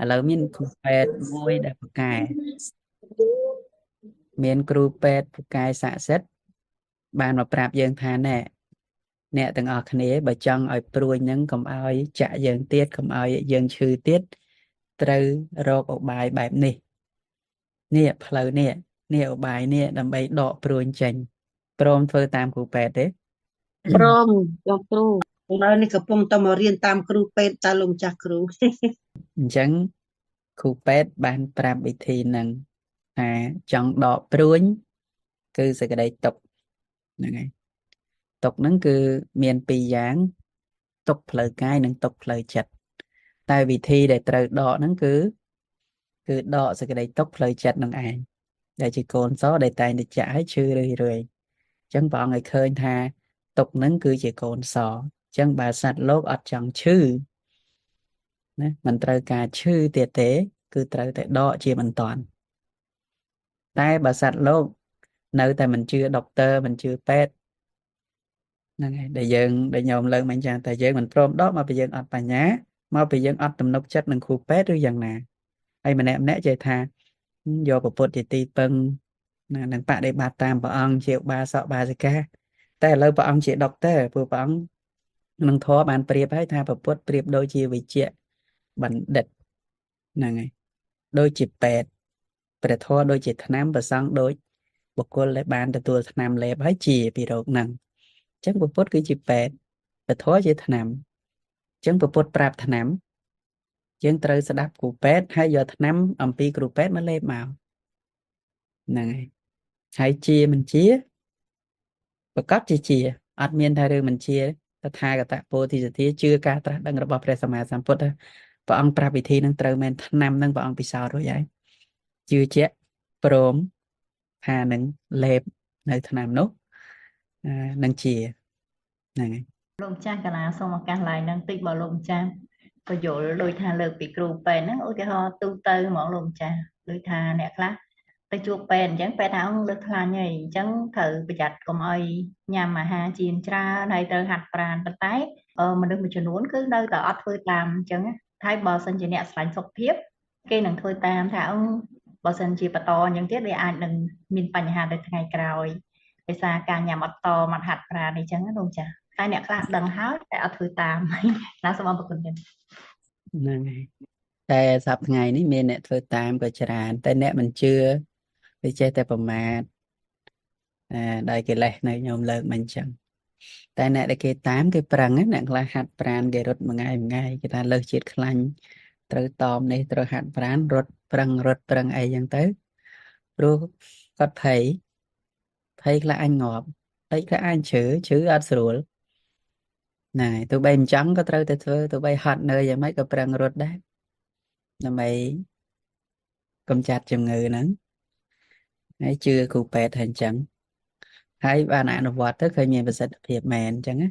ឥឡូវមានគ្រូពេទ្យមួយដែលប្រកែមានគ្រូពេទ្យប្រកែស័ក្តិសិទ្ធិបានមកប្រាប់យើងថាណែ អ្នកទាំងអស់គ្នាបើចង់ឲ្យព្រួយហ្នឹងកុំឲ្យចាក់យើងទៀតកុំឲ្យយើងឈឺទៀតត្រូវរកឧបាយបែបនេះនេះផ្លូវនេះនេះឧបាយនេះដើម្បីដកព្រួយចេញព្រមធ្វើតាមគ្រូពេទ្យទេព្រមលោកគ្រូឥឡូវនេះកំពុងតែមករៀនតាមគ្រូពេទ្យតើលោកម្ចាស់គ្រូអញ្ចឹងគ្រូពេទ្យបានប្រាប់វិធីហ្នឹងថាចង់ដកព្រួញគឺសេចក្តីទុកហ្នឹងហើយ ទុកហ្នឹងគឺមានពីរយ៉ាងទុកផ្លូវកាយនិងទុកផ្លូវចិត្តតែវិធីដែលត្រូវដកហ្នឹងគឺគឺដកសេចក្តីទុកផ្លូវចិត្តនឹងឯងដែលជាកូនសដែលតែងតែចាក់ឲ្យឈឺរឿយរឿយអញ្ចឹងព្រះអង្គឲ្យឃើញថាទុកហ្នឹងគឺជាកូនសអញ្ចឹងបើសត្វលោកអត់ចង់ឈឺណាมันត្រូវការឈឺទៀតទេ គឺត្រូវតែដកជាមិនតាន់តែបើសត្វលោកនៅតែមិនជឿដុកទ័រមិនជឿពេទ្យ ហ្នឹងហើយដែលយើងដែលញោមលើកមិញចាតែយើងមិនព្រមដកមកពីយើងអត់បញ្ញាមកពីយើងអត់ទំនុកចិត្តនឹងគ្រូពេទ្យឬយ៉ាងណាហើយម្នាក់ម្នាក់ចេះថាយកប្រពុតជាទីពឹងណានឹងបដិបត្តិតាមព្រះអង្គជាឧបាសកបាសិកាតែឥឡូវព្រះអង្គជាដុកទ័រព្រោះព្រះអង្គនឹងធម៌បានប្រៀបហើយថាប្រពុតប្រៀបដូចជាវិជ្ជបណ្ឌិតហ្នឹងហើយដូចជាពេទ្យព្រះធម៌ដូចជាថ្នាំប្រសង់ដូចបុគ្គលដែលបានទទួលថ្នាំលេបហើយជាពីរោគហ្នឹងអញ្ចឹងពុទ្ធគឺជាពេទ្យព្រះធម៌ជាថ្នាំអញ្ចឹងពុទ្ធប្រាប់ថ្នាំយើងត្រូវស្ដាប់គ្រូពេទ្យហើយយកថ្នាំអំពីគ្រូពេទ្យមកលេបមកហ្នឹងហើយហើយជាមិនជាប្រកាសជាជាអត់មានថារឿងមិនជាតថាគតពោធិសធាជឿការត្រាស់ដឹងរបស់ព្រះសម្មាសម្ពុទ្ធព្រះអង្គប្រាប់វិធីនឹងត្រូវមែនថ្នាំនឹងព្រះអង្គពិសោធន៍រួចហើយជឿជាក់ព្រមថានឹងលេបនៅថ្នាំនោះ នឹងជាហ្នឹងហើយលោកម្ចាស់កាលាសូមឱកាសឡើងនឹងតិចបើលោកម្ចាស់បញ្យល់ដូចថាលើកពីគ្រូពេទ្យហ្នឹងឧទាហរណ៍ទូទៅហ្មងលោកម្ចាស់ដូចថាអ្នកខ្លះទៅជួបពេទ្យអញ្ចឹងពេទ្យថាអង្គលើកខ្លាញ់ហើយអញ្ចឹងត្រូវប្រយ័ត្នកុំឲ្យញ៉ាំអាហារជាច្រើនហើយត្រូវហាត់ប្រាណប៉ុន្តែមនុស្សមួយចំនួនគឺនៅតែអត់ធ្វើតាមអញ្ចឹងហើយបើសិនជាអ្នកស្រឡាញ់សុខភាពគេនឹងធ្វើតាមថាអង្គបើសិនជាបន្តអញ្ចឹងទៀតវាអាចនឹងមានបញ្ហានៅថ្ងៃក្រោយ ដោយសារការញ៉ាំអត់តមកហាត់ប្រាណអញ្ចឹងណាលោកចាតែអ្នកខ្លះដឹងហើយតែអត់ធ្វើតាមណាសូមអរគុណទៀតហ្នឹងហើយតែសប្តាហ៍ថ្ងៃនេះមានអ្នកធ្វើតាមក៏ច្រើន តែអ្នកមិនជឿវាចេះតែប្រមាថអឺដោយកិលេសនៅញោមលើកមិនអញ្ចឹងតែអ្នកដែលគេតាមគេប្រឹងណាអ្នកខ្លះហាត់ប្រាណគេរត់មួយថ្ងៃមួយថ្ងៃគេថាលើសជាតិខ្លាញ់ត្រូវតមនេះត្រូវហាត់ប្រាណរត់ប្រឹងរត់ប្រឹងអីចឹងទៅព្រោះគាត់ភ័យ ភ័យខ្លាចអញងាប់ភ័យខ្លាចអញជ្រឺជ្រឺអត់ស្រួលណែទោះបីមិនចង់ក៏ត្រូវតែធ្វើទោះបីហត់នឿយយ៉ាងម៉េចក៏ប្រឹងរត់ដែរដើម្បីកំចាត់ជំងឺហ្នឹងហើយជឿគ្រូពេទ្យថាអញ្ចឹងហើយបានអនុវត្តទៅឃើញមានប្រសិទ្ធភាពមែនអញ្ចឹងណា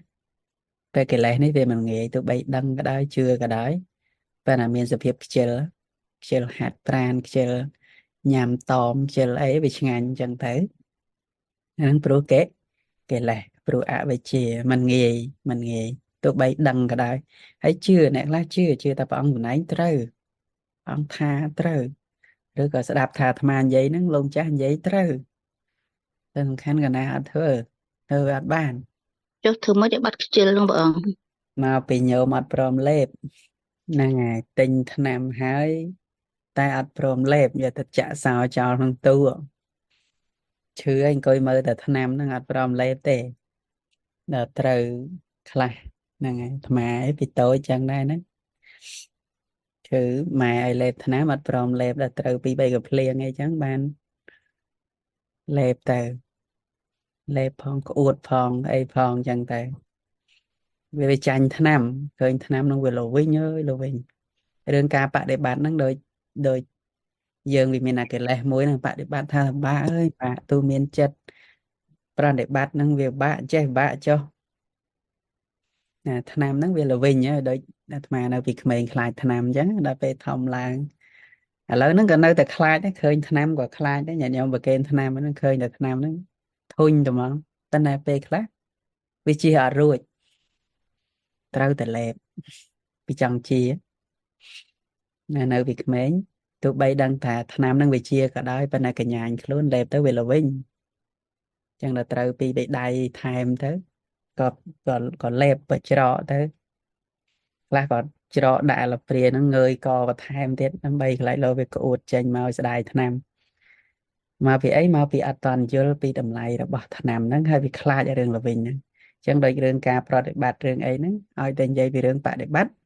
ពេលកិលេសនេះវាមិនងាយទោះបីដឹងក៏ដោយជឿក៏ដោយប៉ុន្តែមានសភាពខ្ជិលខ្ជិលហាត់ប្រានខ្ជិលញ៉ាំតមខ្ជិលអីវាឆ្ងាញ់អញ្ចឹងទៅ ហ្នឹងព្រោះគេកិលេសព្រោះអវិជ្ជាมันងាយมันងាយទោះបីដឹងក៏ដោយហើយជឿអ្នកខ្លះជឿជឿតែព្រះអង្គចំណែងត្រូវអង្គថាត្រូវឬក៏ស្ដាប់ថាអាត្មានិយាយហ្នឹងលោកចាស់និយាយត្រូវតែសំខាន់កណាអត់ធ្វើធ្វើអត់បាន ចុះធ្វើម៉េចឲ្យបាត់ខ្ជិលហ្នឹងព្រះអង្គមកពីញោមអត់ព្រមលេបហ្នឹងហើយទិញថ្នាំហើយ តែអត់ព្រមលេបយកទៅចាក់សោចោលក្នុងទូ ឈឺឯងអង្គុយមើលតែថ្នាំហ្នឹងអត់ព្រមលេបទេដល់ត្រូវខ្លះហ្នឹងហើយអាត្មាឯងពីតូចចឹងដែរហ្នឹងគឺម៉ែឲ្យលេបថ្នាំអត់ព្រមលេបដល់ត្រូវពី3កភ្លៀងអីចឹងបានលេបទៅលេបផងក្អួតផងអីផងចឹងទៅវាវាចាញ់ថ្នាំឃើញថ្នាំនឹងវាលវិញអើយលវិញរឿងការបដិបត្តិហ្នឹងដូចដូច យើងវាមានអាកិលេសមួយហ្នឹងបដិបត្តិថាបាក់អើយបាក់ទូមានចិត្តប្រតិបត្តិហ្នឹងវាបាក់ចេះបាក់ចុះណាឆ្នាំហ្នឹងវាលវិញដូចអាត្មានៅពីក្មេងខ្លាចឆ្នាំអញ្ចឹងដល់ពេលធំឡើងឥឡូវហ្នឹងក៏នៅតែខ្លាចដែរឃើញឆ្នាំក៏ខ្លាចដែរញាតិញោមប្រកេនឆ្នាំហ្នឹងឃើញតែឆ្នាំហ្នឹងធុញតែហ្មងតែតែពេលខ្លះវាជាអត់រួចត្រូវតែលេបពីចង់ជានៅនៅពីក្មេង ទោះបីដឹងថាឆ្នាំហ្នឹងវាជាក៏ដោយប៉ុន្តែកញ្ញាញខ្លួនលេបទៅវាលវិញចឹងដល់ត្រូវពីបេដៃថែមទៅក៏ក៏ក៏លេបបច្រកទៅខ្លះក៏ច្រកដាក់លព្រាហ្នឹងងើយកបន្ថែមទៀតដើម្បីកន្លែងលោវាក្អួតចេញមកស្ដាយថ្នាំមកពីអីមកពីអត់តន់យល់ពីតម្លៃរបស់ថ្នាំហ្នឹងហើយវាខ្លាចរឿងល្វិញហ្នឹងអញ្ចឹងដូចរឿងការប្រតិបត្តិរឿងអីហ្នឹងឲ្យតែនិយាយពីរឿងបដិបត្តិក៏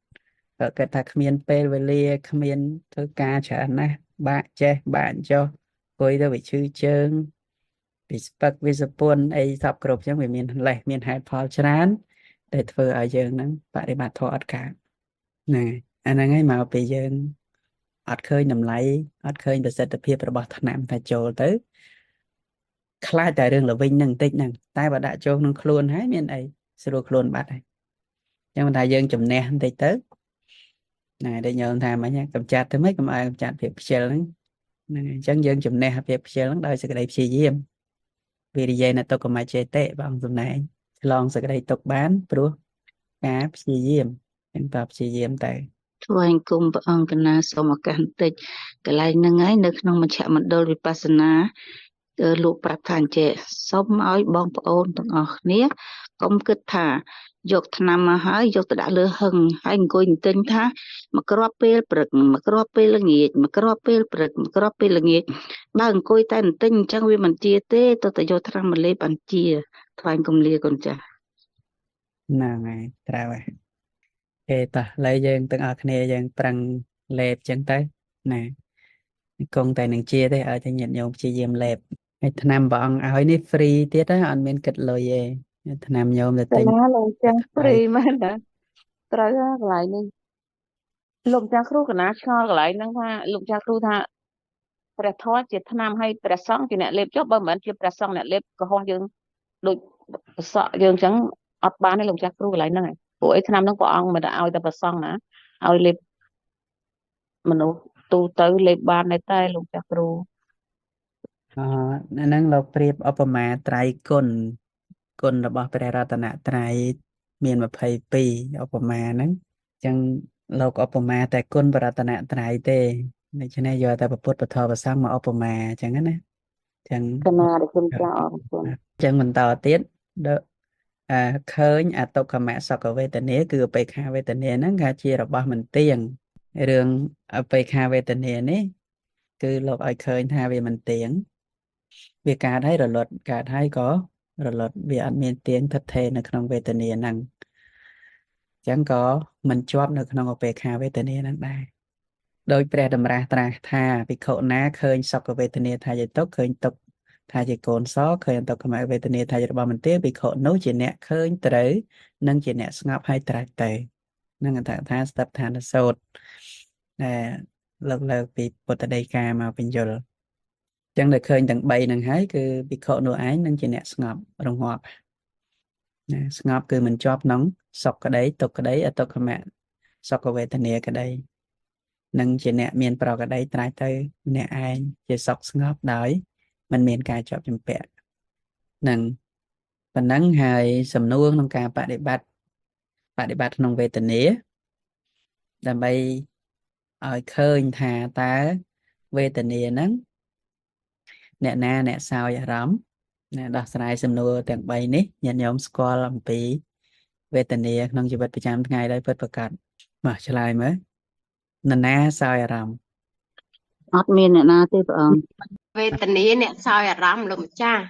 គិតថាគ្មានពេលវេលាគ្មានធ្វើការច្រើនណាស់បាក់ចេះបាក់ចុះអង្គុយទៅវាឈឺជើងពីស្ពឹកវាសពុនអីសពគ្រប់ចឹងវាមានលេសមានហេតុផលច្រើនដែលធ្វើឲ្យយើងហ្នឹងបដិបត្តិធម៌អត់កើតហ្នឹងអាហ្នឹងហើយមកពីយើងអត់ឃើញតម្លៃអត់ឃើញប្រសិទ្ធភាពរបស់ថ្នាំថាចូលទៅខ្លាចតែរឿងល្វិញហ្នឹងបន្តិចហ្នឹងតែបើដាក់ចូលក្នុងខ្លួនហើយមានអីស្រួលខ្លួនបាត់ហើយចឹងមិនថាយើងជំនះបន្តិចទៅ ណាដែលញោមថាមិញកំចាត់ទៅមិនកុំឲ្យកំចាត់ភាពខ្ជិលហ្នឹងហ្នឹងអញ្ចឹងយើងជំនះភាពខ្ជិលហ្នឹងដោយសេចក្តីព្យាយាមវិរិយេណតុកមច្ចេតិបងសំណែងឆ្លងសេចក្តីទុកបានព្រោះការព្យាយាមចឹងតើព្យាយាមទៅថ្វាយគុំព្រះអង្គកណាសូមឱកាសបន្តិចកន្លែងហ្នឹងហើយនៅក្នុងមជ្ឈមណ្ឌលវិបស្សនាគឺលោកប្រាប់ថាអញ្ចេះសូមឲ្យបងប្អូនទាំងអស់គ្នាកុំគិតថា យកថ្នាំមកហើយយកទៅដាក់លើហឹងហើយអង្គុយទិញថាមកគ្រាប់ពេលព្រឹកមកគ្រាប់ពេលល្ងាចមកគ្រាប់ពេលព្រឹកមកគ្រាប់ពេលល្ងាចបើអង្គុយតែទិញអញ្ចឹងវាមិនជាទេទៅតែយកថ្នាំមកលេបបានជាថ្វាយគុំលាកូនចាស់ហ្នឹងហើយត្រូវហើយគេតោះឥឡូវយើងទាំងអស់គ្នាយើងប្រឹងលេបអញ្ចឹងទៅណាគង់តែនឹងជាទេឲ្យតែញាតិញោមព្យាយាមលេបហើយថ្នាំព្រះអង្គឲ្យនេះហ្វ្រីទៀតហើយអត់មានគិតលុយទេ ថ្នាំញោមទៅទិញណាលោកចាស់ព្រីមែនតាត្រូវហើយកន្លែងនេះលោកចាស់គ្រូកណាឆ្ងល់កន្លែងហ្នឹងថាលោកចាស់គ្រូថាព្រះធម៌ជាថ្នាំឲ្យព្រះសង្ឃជាអ្នកលេបចុះបើមិនមែនជាព្រះសង្ឃអ្នកលេបកុហកយើងដូចប្រសក់យើងអញ្ចឹងអត់បានទេលោកចាស់គ្រូកន្លែងហ្នឹងព្រោះអីថ្នាំហ្នឹងព្រះអង្គមិនได้ឲ្យតែព្រះសង្ឃណាឲ្យលេបមនុស្សទូទៅលេបបានតែលោកចាស់គ្រូអឺហ្នឹងលោកប្រៀបឧបមាត្រៃគុណ គុណរបស់ព្រះរតនត្រ័យមាន22ឧបមាហ្នឹងអញ្ចឹងលោកឧបមាតែគុណបរតនត្រ័យទេដូច្នេះយកតែពុទ្ធពធប្រសង្ឃមកឧបមាអញ្ចឹងណាអញ្ចឹងកណាដែលគុណចាស់អរគុណអញ្ចឹងបន្តទៀតអឺឃើញអតុកមសកវេទនាគឺអបេខាវេទនាហ្នឹងគេជារបស់មិនទៀងរឿងអបេខាវេទនានេះ គឺលោកឲ្យឃើញថាវាមិនទៀងវាកើតហើយរលត់កើតហើយក៏ រលត់វាអត់មានទៀងថិតថេរនៅក្នុងវេទនាហ្នឹងអញ្ចឹងក៏មិនជាប់នៅក្នុងអបេខាវេទនាហ្នឹងដែរដោយព្រះតម្រាស់ត្រាស់ថាភិក្ខុណាឃើញសុខវេទនាថាជាទុក្ខឃើញទុក្ខថាជាកូនសឃើញអតុគមវេទនាថាជារបស់មន្ទាភិក្ខុនោះជាអ្នកឃើញត្រូវនិងជាអ្នកស្ងប់ហើយត្រាច់ទៅនឹងអត្ថថាស្តបឋានសោតដែលលើកលើកពីពុទ្ធដីកាមកបញ្យល ចឹងដែលឃើញទាំង3ហ្នឹងហើយគឺភិក្ខុនោះឯងនឹងជាអ្នកស្ងប់រងាប់ណាស្ងប់គឺមិនជាប់ក្នុងសុខក្តីទុក្ខក្តីអតុគមៈសុខវេទនាក្តីនឹងជាអ្នកមានប្រកដីត្រាច់ទៅអ្នកឯងជាសុខស្ងប់ដោយมันមានការជាប់ជំពាក់នឹងប៉ុណ្ណឹងហើយសំណួរក្នុងការបដិបត្តិបដិបត្តិក្នុងវេទនាដើម្បីឲ្យឃើញថាតើវេទនាហ្នឹង អ្នកណាអ្នកសោយអារម្មណ៍ណាដោះស្រាយសំណួរទាំង3នេះញាតិញោមស្គាល់អំពីវេទនាក្នុងជីវិតប្រចាំថ្ងៃដោយពិតប្រាកដមកឆ្លើយមើលនរណាសោយអារម្មណ៍អត់មានអ្នកណាទេព្រះអង្គវេទនាអ្នកសោយអារម្មណ៍លោកម្ចាស់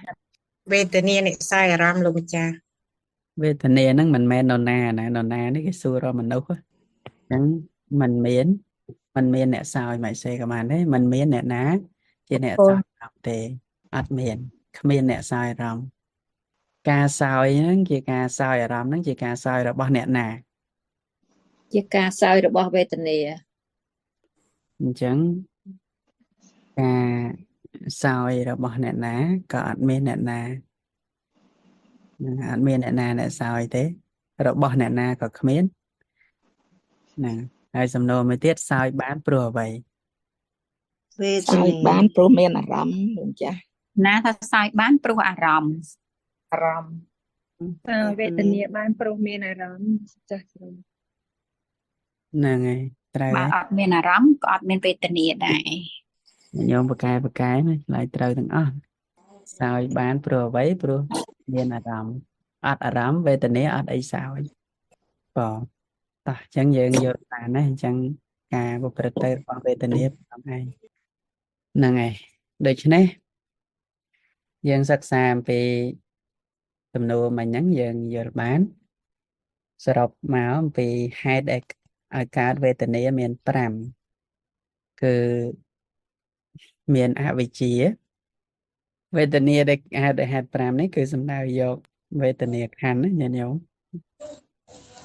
វេទនាអ្នកសោយអារម្មណ៍លោកម្ចាស់វេទនាហ្នឹងមិនមែននរណាណានរណានេះគេសួររកមនុស្សអញ្ចឹងមិនមានមិនមានអ្នកសោយមកសេក៏បានទេមិនមានអ្នកណាជាអ្នកសោយ អារម្មណ៍ទេអត់មានគ្មានអ្នកសោយអារម្មណ៍ការសោយហ្នឹងជាការសោយអារម្មណ៍ហ្នឹងជាការសោយរបស់អ្នកណាជាការសោយរបស់វេទនាអញ្ចឹងការសោយរបស់អ្នកណាក៏អត់មានអ្នកណាអត់មានអ្នកណាអ្នកសោយទេ របស់អ្នកណាក៏គ្មានណាហើយសំណួរមួយទៀតសោយបានព្រោះអ្វី វេទនាសោយបានព្រោះមានអារម្មណ៍លោកចាស់ណាថាសោយបានព្រោះអារម្មណ៍អារម្មណ៍តើវេទនាបានព្រោះមានអារម្មណ៍ចាស់ជ្រុំហ្នឹងហើយត្រូវបើអត់មានអារម្មណ៍ក៏អត់មានវេទនាដែរញោមបកែបកែណាឆ្លើយត្រូវទាំងអស់សោយបានព្រោះអ្វីព្រោះមានអារម្មណ៍អត់អារម្មណ៍វេទនាអត់អីសោយបងតោះអញ្ចឹងយើងយល់បានណាអញ្ចឹងការប្រព្រឹត្តទៅរបស់វេទនាផងឯង ហ្នឹងហើយដូច្នេះយើងសិក្សាអំពីសំណួរមិញហ្នឹងយើងយល់បានសរុបមកអំពីហេតុដែលឲ្យកើតវេទនាមាន5គឺមានអវិជ្ជាវេទនាដែលហេតុហេតុ5នេះគឺសំដៅយកវេទនាខណ្ឌណាញាតិញោម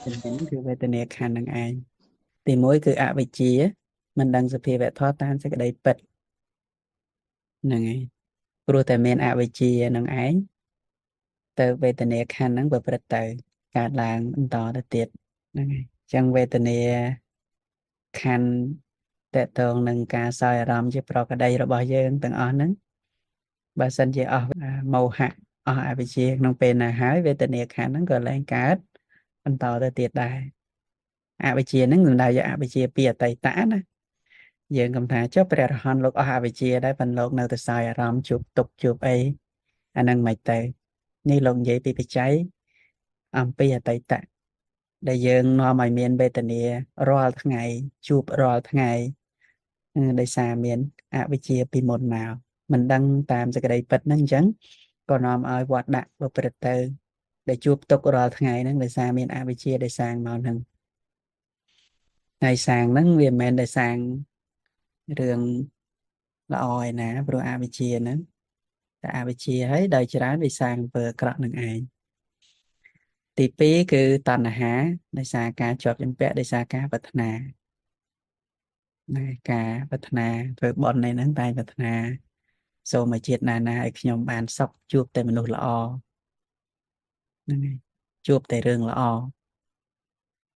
ជំនាញគឺវេទនាខណ្ឌនឹងឯងទី1គឺអវិជ្ជាមិនដឹងសភាវៈធម៌តាមសេចក្តីពិត ហ្នឹងហើយព្រោះតែមានអវិជ្ជានឹងឯងទៅវេទនាខណ្ឌហ្នឹងប្រព្រឹត្តទៅកើតឡើងបន្តទៅទៀតហ្នឹងហើយអញ្ចឹងវេទនាខណ្ឌតកតងនឹងការសោយអារម្មណ៍ជាប្រកដីរបស់យើងទាំងអស់ហ្នឹងបើសិនជាអស់មោហៈអស់អវិជ្ជាក្នុងពេលណាហើយវេទនាខណ្ឌហ្នឹងក៏ឡើងកើតបន្តទៅទៀតដែរអវិជ្ជាហ្នឹងសំដៅយកអវិជ្ជាពីអតីតណា យើងកំថាចុះព្រះរហន្តលោកអស់អវិជ្ជាដែរប៉ុន្តែលោកនៅតែសោយអារម្មណ៍ជួបទុកជួបអីអាហ្នឹងមិនទៅនេះលោកនិយាយពីបច្ច័យអំពីអតីតដែលយើងនាំឲ្យមានវេទនារាល់ថ្ងៃជួបរាល់ថ្ងៃដោយសារមានអវិជ្ជាពីមុនមកមិនដឹងតាមសេចក្តីពិតហ្នឹងអញ្ចឹងក៏នាំឲ្យវត្តដាក់ប្រព្រឹត្តទៅ ដែលជួបទុករាល់ថ្ងៃហ្នឹងដោយសារមានអវិជ្ជាដែលសាងមកហ្នឹងហើយសាងហ្នឹងវាមិនមែនដែលសាង រឿងល្អឯណាព្រោះអវិជ្ជាហ្នឹងតែអវិជ្ជាហើយដោយច្រើនវាសាងអំពើអាក្រក់នឹងឯងទី2គឺតណ្ហាដោយសារការជាប់ជំពាក់ដោយសារការប្រាថ្នាណាការប្រាថ្នាធ្វើបន់នេះហ្នឹងតែប្រាថ្នាសូមឲ្យជាតិណាណាឲ្យខ្ញុំបានសុខជួបតែមនុស្សល្អហ្នឹងហើយជួបតែរឿងល្អ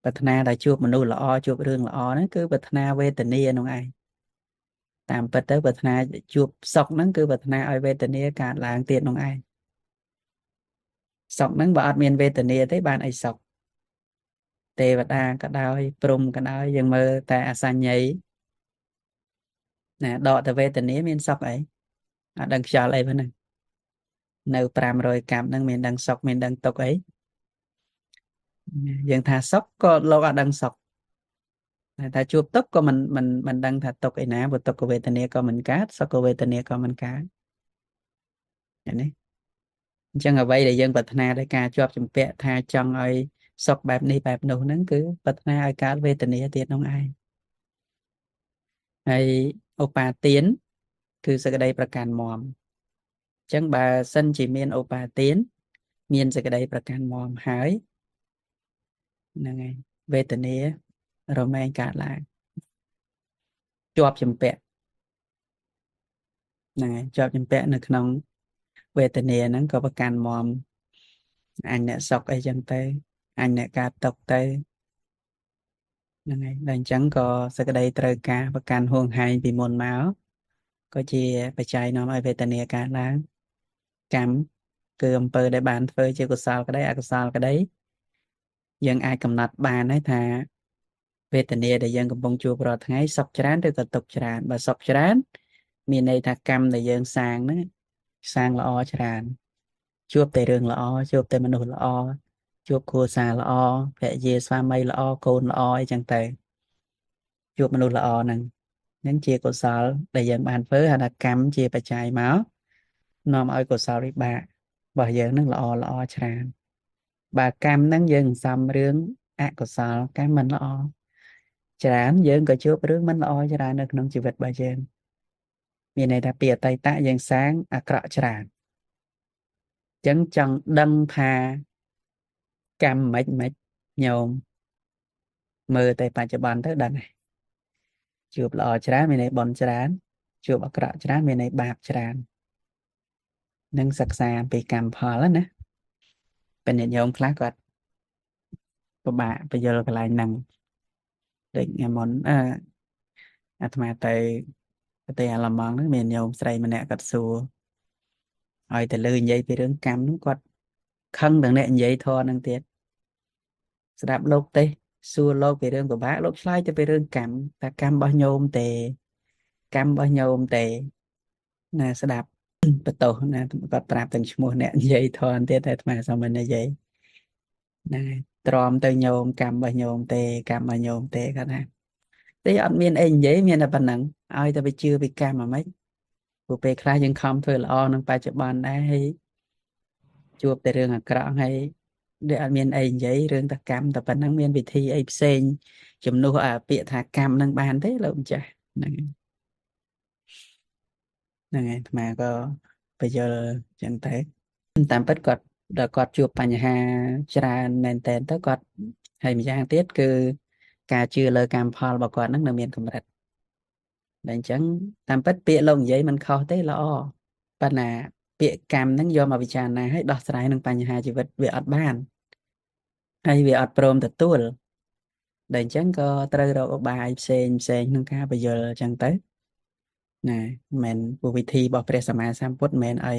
ប្រាថ្នាដែលជួបមនុស្សល្អជួបរឿងល្អហ្នឹងគឺប្រាថ្នាវេទនាហ្នឹងឯង តាមពិតទៅប្រាថ្នាជួបសុខហ្នឹងគឺប្រាថ្នាឲ្យវេទនាកើតឡើងទៀតហ្នឹងឯងសុខហ្នឹងបើអត់មានវេទនាទេបានអីសុខទេវតាក៏ដោយព្រំក៏ដោយយើងមើលតែអសញ្ញ័យណាដកទៅវេទនាមានសុខអីអត់ដឹងខ្យល់អីប៉ុណ្ណឹងនៅ500កម្មហ្នឹងមានដឹងសុខមានដឹងទុក្ខអីយើងថាសុខក៏លោកអត់ដឹងសុខ តែជួបទុក្ខក៏មិនមិនមិនដឹងថាទុក្ខឯណាព្រោះទុក្ខវេទនាក៏មិនកើតសុខវេទនាក៏មិនកើតឃើញទេអញ្ចឹងអ្វីដែលយើងប្រាថ្នាដោយការជាប់ជំពាក់ថាចង់ឲ្យសុខបែបនេះបែបនោះហ្នឹងគឺប្រាថ្នាឲ្យកើតវេទនាទៀតនោះឯងហើយឧបាទានគឺសក្តីប្រកាន់មមអញ្ចឹងបើសិនជាមានឧបាទាន មានសក្តីប្រកាន់មមហើយហ្នឹងហើយវេទនា រមែងកើតឡើងជាប់ចម្ពាក់ហ្នឹងហើយជាប់ចម្ពាក់នៅក្នុងវេទនាហ្នឹងក៏ប្រកាន់មមអញអ្នកសុខអីចឹងទៅអញអ្នកកើតទុកទៅហ្នឹងហើយតែអញ្ចឹងក៏សក្តីត្រូវការប្រកាន់ហួងហែងពីមុនមកក៏ជាបច្ច័យនាំឲ្យវេទនាកើតឡើងកម្មគឺអំពើដែលបានធ្វើជាកុសលក្តីអកុសលក្តីយើងអាចកំណត់បានហើយថា វេទនាដែលយើងកំពុងជួបរាល់ថ្ងៃសុខច្រើនឬក៏ទុក្ខច្រើនបើសុខច្រើន មានន័យថាកម្មដែលយើងសាងហ្នឹងសាងល្អច្រើនជួបតែរឿងល្អជួបតែមនុស្សល្អជួបគ្រួសារល្អភរិយាស្វាមីល្អកូនល្អអីចឹងទៅជួបមនុស្សល្អហ្នឹងហ្នឹងជាកុសល ដែលយើងបានធ្វើហៅថាកម្មជាបច្ច័យមកនាំឲ្យកុសលវិបាករបស់យើងហ្នឹងល្អល្អច្រើនបើកម្មហ្នឹងយើងសំរឿងអកុសលកម្មមិនល្អ ច្រើនយើងក៏ជួបរឿងមិនល្អច្រើននៅក្នុងជីវិតរបស់យើង មានន័យថាពីអតីតយើងសាងអាក្រក់ច្រើនអញ្ចឹងចង់ដឹងថាកម្មមិនមិនញោមមើលតែបច្ចុប្បន្នទៅដឹងហើយជួបល្អច្រើនមានន័យបនច្រើនជួបអាក្រក់ច្រើនមានន័យបាបច្រើននឹងសិក្សាពីកម្មផលណាពេលញាតិញោមខ្លះគាត់ពិបាកបញ្យល់កន្លែងហ្នឹង ដូចញ៉ាំមុនអឺអាត្មាទៅប្រទេសអាល្លឺម៉ង់ហ្នឹងមានញោមស្រីម្នាក់គាត់សួរឲ្យទៅលើនិយាយពីរឿងកម្មហ្នឹងគាត់ខឹងទាំងអ្នកនិយាយធរហ្នឹងទៀតស្ដាប់លោកទេសួរលោកពីរឿងពិបាកលោកឆ្លើយទៅពីរឿងកម្មតែកម្មរបស់ញោមទេ កម្មរបស់ញោមទេណាស្ដាប់បតោណាគាត់ប្រាប់ទាំងឈ្មោះអ្នកនិយាយធនទៀតតែអាត្មាសមនិយាយ ហ្នឹងហើយទ្រាំទៅញោមកម្មរបស់ញោមទេកម្មរបស់ញោមទេគាត់ណាទេអត់មានអីនិយាយមានតែប៉ុណ្ណឹងឲ្យតែវាជឿពីកម្មហ្មងព្រោះពេលខ្លះយើងខំធ្វើល្អក្នុងបច្ចុប្បន្នដែរហើយជួបតែរឿងអាក្រក់ហើយដែលអត់មានអីនិយាយរឿងតកម្មតែប៉ុណ្ណឹងមានវិធីអីផ្សេងជំនួសអាពាក្យថាកម្មនឹងបានទេលោកម្ចាស់ហ្នឹងហ្នឹងហើយអាត្មាក៏បញ្យល់ចឹងទៅតាមពិតគាត់ ដល់គាត់ជួបបញ្ហាច្រើនមែនតើទៅគាត់ហើយម្យ៉ាងទៀតគឺ ការជឿលើកម្មផលរបស់គាត់ហ្នឹងនៅមានកម្រិតតែអញ្ចឹងតាមពិតពាក្យលោកនិយាយមិនខុសទេល្អប៉ុន្តែពាក្យកម្មហ្នឹងយកមកពិចារណាឲ្យដោះស្រាយនឹងបញ្ហាជីវិតវាអត់បានហើយវាអត់ព្រមទទួលដែលអញ្ចឹងក៏ត្រូវរកឧបាយផ្សេងផ្សេងក្នុងការបញ្យល់អញ្ចឹងទៅណាមិនពុវិធីរបស់ព្រះសម្មាសម្ពុទ្ធមិនអី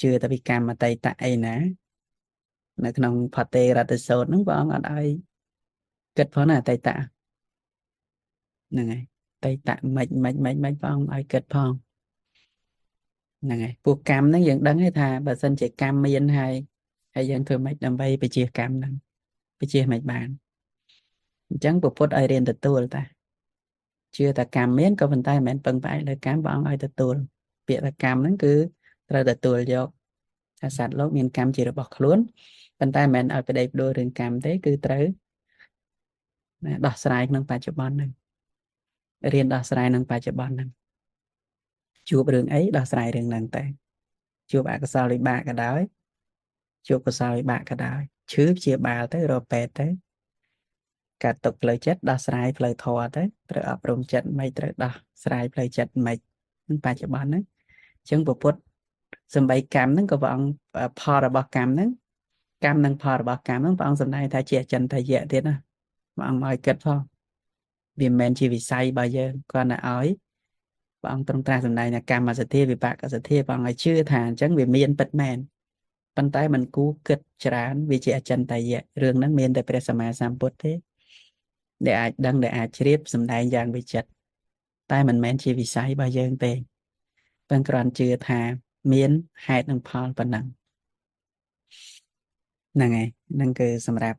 ជឿតែពីកម្មអតីតអីណា នៅក្នុងផតេរតសោតហ្នឹងព្រះអង្គអត់ឲ្យគិតផងណាអតីតហ្នឹងហើយអតីតមិនមិនមិនមិនព្រះអង្គឲ្យគិតផងហ្នឹងហើយពួកកម្មហ្នឹងយើងដឹងហើយថាបើសិនជាកម្មមានហើយហើយយើងធ្វើម៉េចដើម្បីបជាកម្មហ្នឹងបជាមិនបានអញ្ចឹងពុទ្ធឲ្យរៀនទទួលតាជឿថាកម្មមានក៏ប៉ុន្តែមិនមែនពឹងផ្អែកលើកម្មព្រះអង្គឲ្យទទួលពាក្យថាកម្មហ្នឹងគឺត្រូវទទួលយក ថាសត្វលោកមានកម្មជារបស់ខ្លួនប៉ុន្តែមិនមែនឲ្យបដិបដូររឿងកម្មទេ គឺត្រូវដោះស្រាយក្នុងបច្ចុប្បន្នហ្នឹងរៀនដោះស្រាយក្នុងបច្ចុប្បន្នហ្នឹងជួបរឿងអីដោះស្រាយរឿងហ្នឹងតែជួបអកុសលវិបាកក៏ដោយជួបកុសលវិបាកក៏ដោយឈឺព្យាបាលទៅរកពេទ្យទៅកាត់ទុកផ្លូវចិត្តដោះស្រាយផ្លូវធម៌ទៅត្រូវអប់រំចិត្តមិនត្រូវដោះស្រាយផ្លូវចិត្តមិននឹងបច្ចុប្បន្នហ្នឹងអញ្ចឹងពុទ្ធ សំបីកម្មហ្នឹងក៏ព្រះអង្គផលរបស់កម្មហ្នឹងកម្មនិងផលរបស់កម្មហ្នឹងព្រះអង្គសម្ដែងថាជាអចិន្ត្រយៈទៀតណាព្រះអង្គឲ្យគិតផងវាមិនមែនជាវិស័យរបស់យើងគាត់តែឲ្យព្រះអង្គទ្រង់ត្រាស់សម្ដែងថាកម្មសទ្ធាវិបាកសទ្ធាព្រះអង្គឲ្យជឿថាអញ្ចឹងវាមានពិតមែនប៉ុន្តែมันគូគិតច្រើនវាជាអចិន្ត្រយៈរឿងហ្នឹងមានតែព្រះសម្មាសម្ពុទ្ធទេដែលអាចដឹងដែលអាចជ្រាបសម្ដែងយ៉ាងវិចិត្រតែមិនមែនជាវិស័យរបស់យើងទេប៉ុន្តែគ្រាន់ជឿថា មានហេតុនិងផលប៉ុណ្ណឹងហ្នឹងហើយហ្នឹងគឺសម្រាប់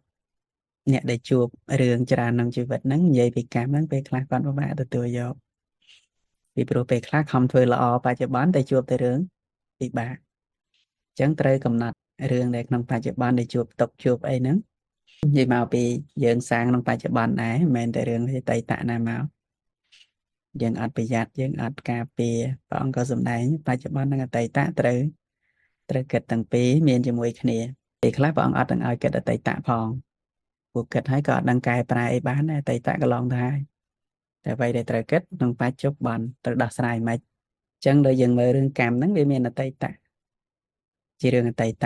អ្នកដែលជួបរឿងច្រើនក្នុងជីវិតហ្នឹងនិយាយពីកម្មហ្នឹងពេលខ្លះគាត់ពិបាកទទួលយកពីព្រោះពេលខ្លះខំធ្វើល្អបច្ចុប្បន្នតែជួបតែរឿងពិបាកអញ្ចឹងត្រូវកំណត់រឿងដែលក្នុងបច្ចុប្បន្នដែលជួបຕົកជួបអីហ្នឹងនិយាយមកពីយើងសាងក្នុងបច្ចុប្បន្នដែរមិនមែនតែរឿងអតីតណាមក យើងអត់ប្រយ័ត្នយើងអត់ការពារព្រះអង្គក៏សម្ដែងបច្ចុប្បន្ននិងអតីតត្រូវត្រូវគិតទាំងពីរមានជាមួយគ្នាពេលខ្លះព្រះអង្គអត់ទាំងឲ្យគិតអតីតផងពួកគិតហើយក៏អត់ដឹងកែប្រែអីបានដែរអតីតកន្លងទៅហើយតែអ្វីដែលត្រូវគិតក្នុងបច្ចុប្បន្នត្រូវដោះស្រាយមិនអញ្ចឹងដល់យើងមើលរឿងកម្មហ្នឹងវាមានអតីតជារឿងអតីត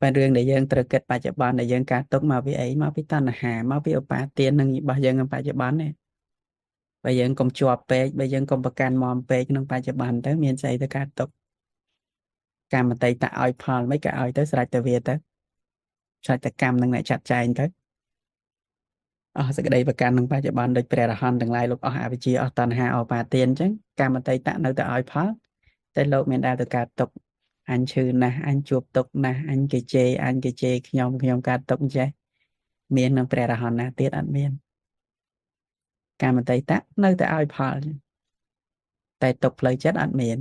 តែរឿងដែលយើងត្រូវគិតបច្ចុប្បន្នដែលយើងកើតទុកមកពីអីមកពីតណ្ហាមកពីឧបាទាននឹងរបស់យើងក្នុងបច្ចុប្បន្ននេះ បើយើងកុំជាប់ពេកបើយើងកុំប្រកាន់មមពេកក្នុងបច្ចុប្បន្នទៅមានស្អីទៅកើតទុកកម្មតីតឲ្យផលមិនក៏ឲ្យទៅស្រេចទៅវាទៅស្រេចតែកម្មនឹងអ្នកចាត់ចែងទៅអស់សក្តីប្រកាន់នឹងបច្ចុប្បន្នដូចព្រះរហន្តទាំងឡាយលោកអស់អវិជ្ជាអស់តណ្ហាអស់បាទានអញ្ចឹងកម្មតីតនៅតែឲ្យផលតែលោកមានដែលទៅកើតទុកអញឈឺណាស់អញជួបទុកណាស់អញគេជេរអញគេជេរខ្ញុំខ្ញុំកើតទុកចេះមាននឹងព្រះរហន្តណាទៀតអត់មាន កម្មតីតនៅតែឲ្យផលតែទុកផ្លូវចិត្តអត់មាន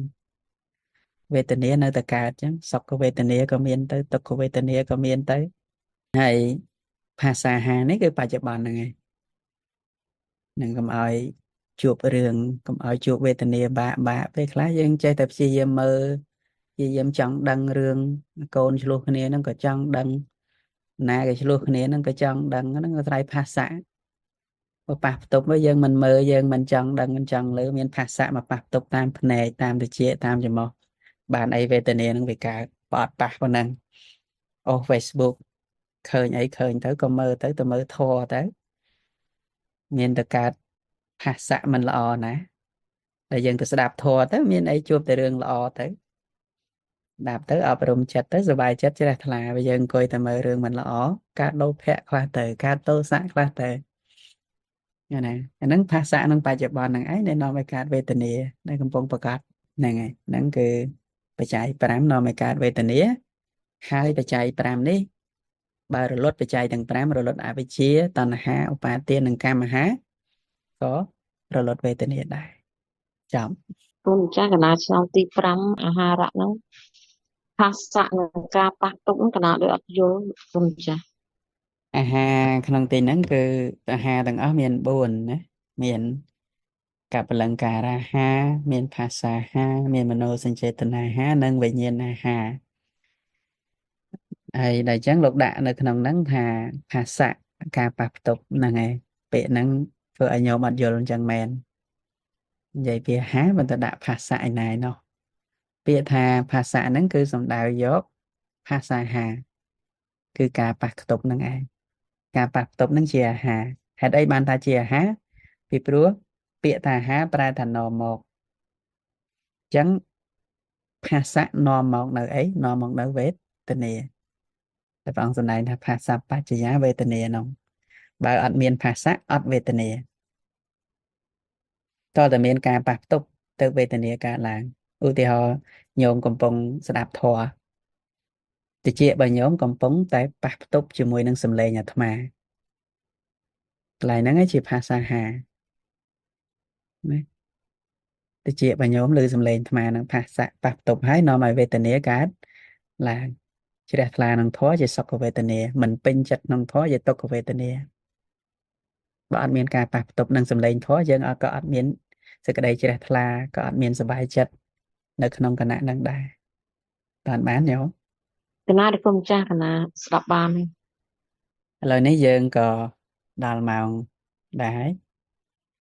វេទនានៅតែកើតអញ្ចឹងសុខវេទនាក៏មានទៅទុក្ខវេទនាក៏មានទៅហើយភាសាហានេះគឺបច្ចុប្បន្នហ្នឹងឯងនឹងកុំឲ្យជួបរឿងកុំឲ្យជួបវេទនាបាក់បាក់ពេលខ្លះយើងចេះតែព្យាយាមមើលព្យាយាមចង់ដឹងរឿងកូនឆ្លោះគ្នាហ្នឹងក៏ចង់ដឹងណាគេឆ្លោះគ្នាហ្នឹងក៏ចង់ដឹងហ្នឹងក៏ត្រៃភាសា បើប៉ះផ្ទប់មកយើងមិនមើលយើងមិនចង់ដឹងមិនចង់លើមានភាសាមកប៉ះផ្ទប់តាមភ្នែកតាមតិចតាមច្រមុះបានអីវេទនានឹងវាកើតបើអត់ប៉ះប៉ុណ្ណឹងអូ Facebook ឃើញអីឃើញទៅក៏មើលទៅទៅមើលធัวទៅមានតែកើតភាសាមិនល្អណាតែយើងទៅស្ដាប់ធัวទៅមានអីជួបតែរឿងល្អទៅដាប់ទៅអប់រំចិត្តទៅសុបាយចិត្តជ្រះថ្លាបើយើងអង្គុយតែមើលរឿងមិនល្អកើតលោភៈខ្លះទៅកើតទោសៈខ្លះទៅ ណាអាហ្នឹងភាសានឹងបច្ចុប្បន្នហ្នឹងឯងដែលនាំឲ្យកើតវេទនាដែលកំពុងប្រកាសហ្នឹងហើយហ្នឹងគឺបច្ច័យ5នាំឲ្យកើតវេទនាហើយបច្ច័យ5នេះបើរលត់បច្ច័យទាំង5រលត់អវិជ្ជាតណ្ហាឧបាទាននិងកម្មហាក៏រលត់វេទនាដែរចាំគុណចាស់កណាឆ្នាំទី5អាហារៈហ្នឹងភាសៈនិងការប៉ះទុកកណាដោយអត់យល់គុណចាស់ អាហារក្នុងទីហ្នឹងគឺអាហារទាំងអស់មាន4ណាមានកបលង្ការាហារមានភាសាហាមានមโนសញ្ចេតនាហានិងវិញ្ញាណហាហើយដែលអញ្ចឹងលោកដាក់នៅក្នុងហ្នឹងថាភាសាការប៉ះផ្ទប់ហ្នឹងឯងពាក្យហ្នឹងធ្វើឲ្យញោមអត់យល់អញ្ចឹងមែននិយាយពីហាមិនទៅដាក់ភាសាឯណាឯណោះពាក្យថាភាសាហ្នឹងគឺសំដៅយកភាសាហា គឺការប៉ះផ្ទប់ហ្នឹងឯង ការប៉ះផ្ទប់ហ្នឹងជាអាហារហេតុអីបានថាជាអាហារពីព្រោះពាក្យថាអាហារប្រែថានាំមកអញ្ចឹងភាសានាំមកនៅអីនាំមកនៅវេទនាតែព្រះអង្គសម្ដែងថាភាសាបច្ចយាវេទនានោះបើអត់មានភាសាអត់វេទនាតើតែមានការប៉ះផ្ទប់ទៅវេទនាកើតឡើងឧទាហរណ៍ញោមកំពុងស្ដាប់ធម៌ តិចបើញោមកំពុងតែប៉ះផ្ទប់ជាមួយនឹងសម្លេងអាត្មាកន្លែងហ្នឹងឯងជាភាសាហាណាតិចបើញោមឮសម្លេងអាត្មានឹងភាសាប៉ះផ្ទប់ហើយនាំឲ្យវេទនាកើតឡើងជ្រះថ្លានឹងធម៌ជាសុខវេទនាមិនពេញចិត្តក្នុងធម៌ជាទុក្ខវេទនាបើអត់មានការប៉ះផ្ទប់នឹងសម្លេងធម៌យើងអត់ក៏អត់មានសេចក្តីជ្រះថ្លាក៏អត់មានសុបាយចិត្តនៅក្នុងគណៈនឹងដែរបានបានយោ គណៈដែលគុំចាស់គណៈស្ដាប់បានឥឡូវនេះយើងក៏ដល់ម៉ោងដែរហើយ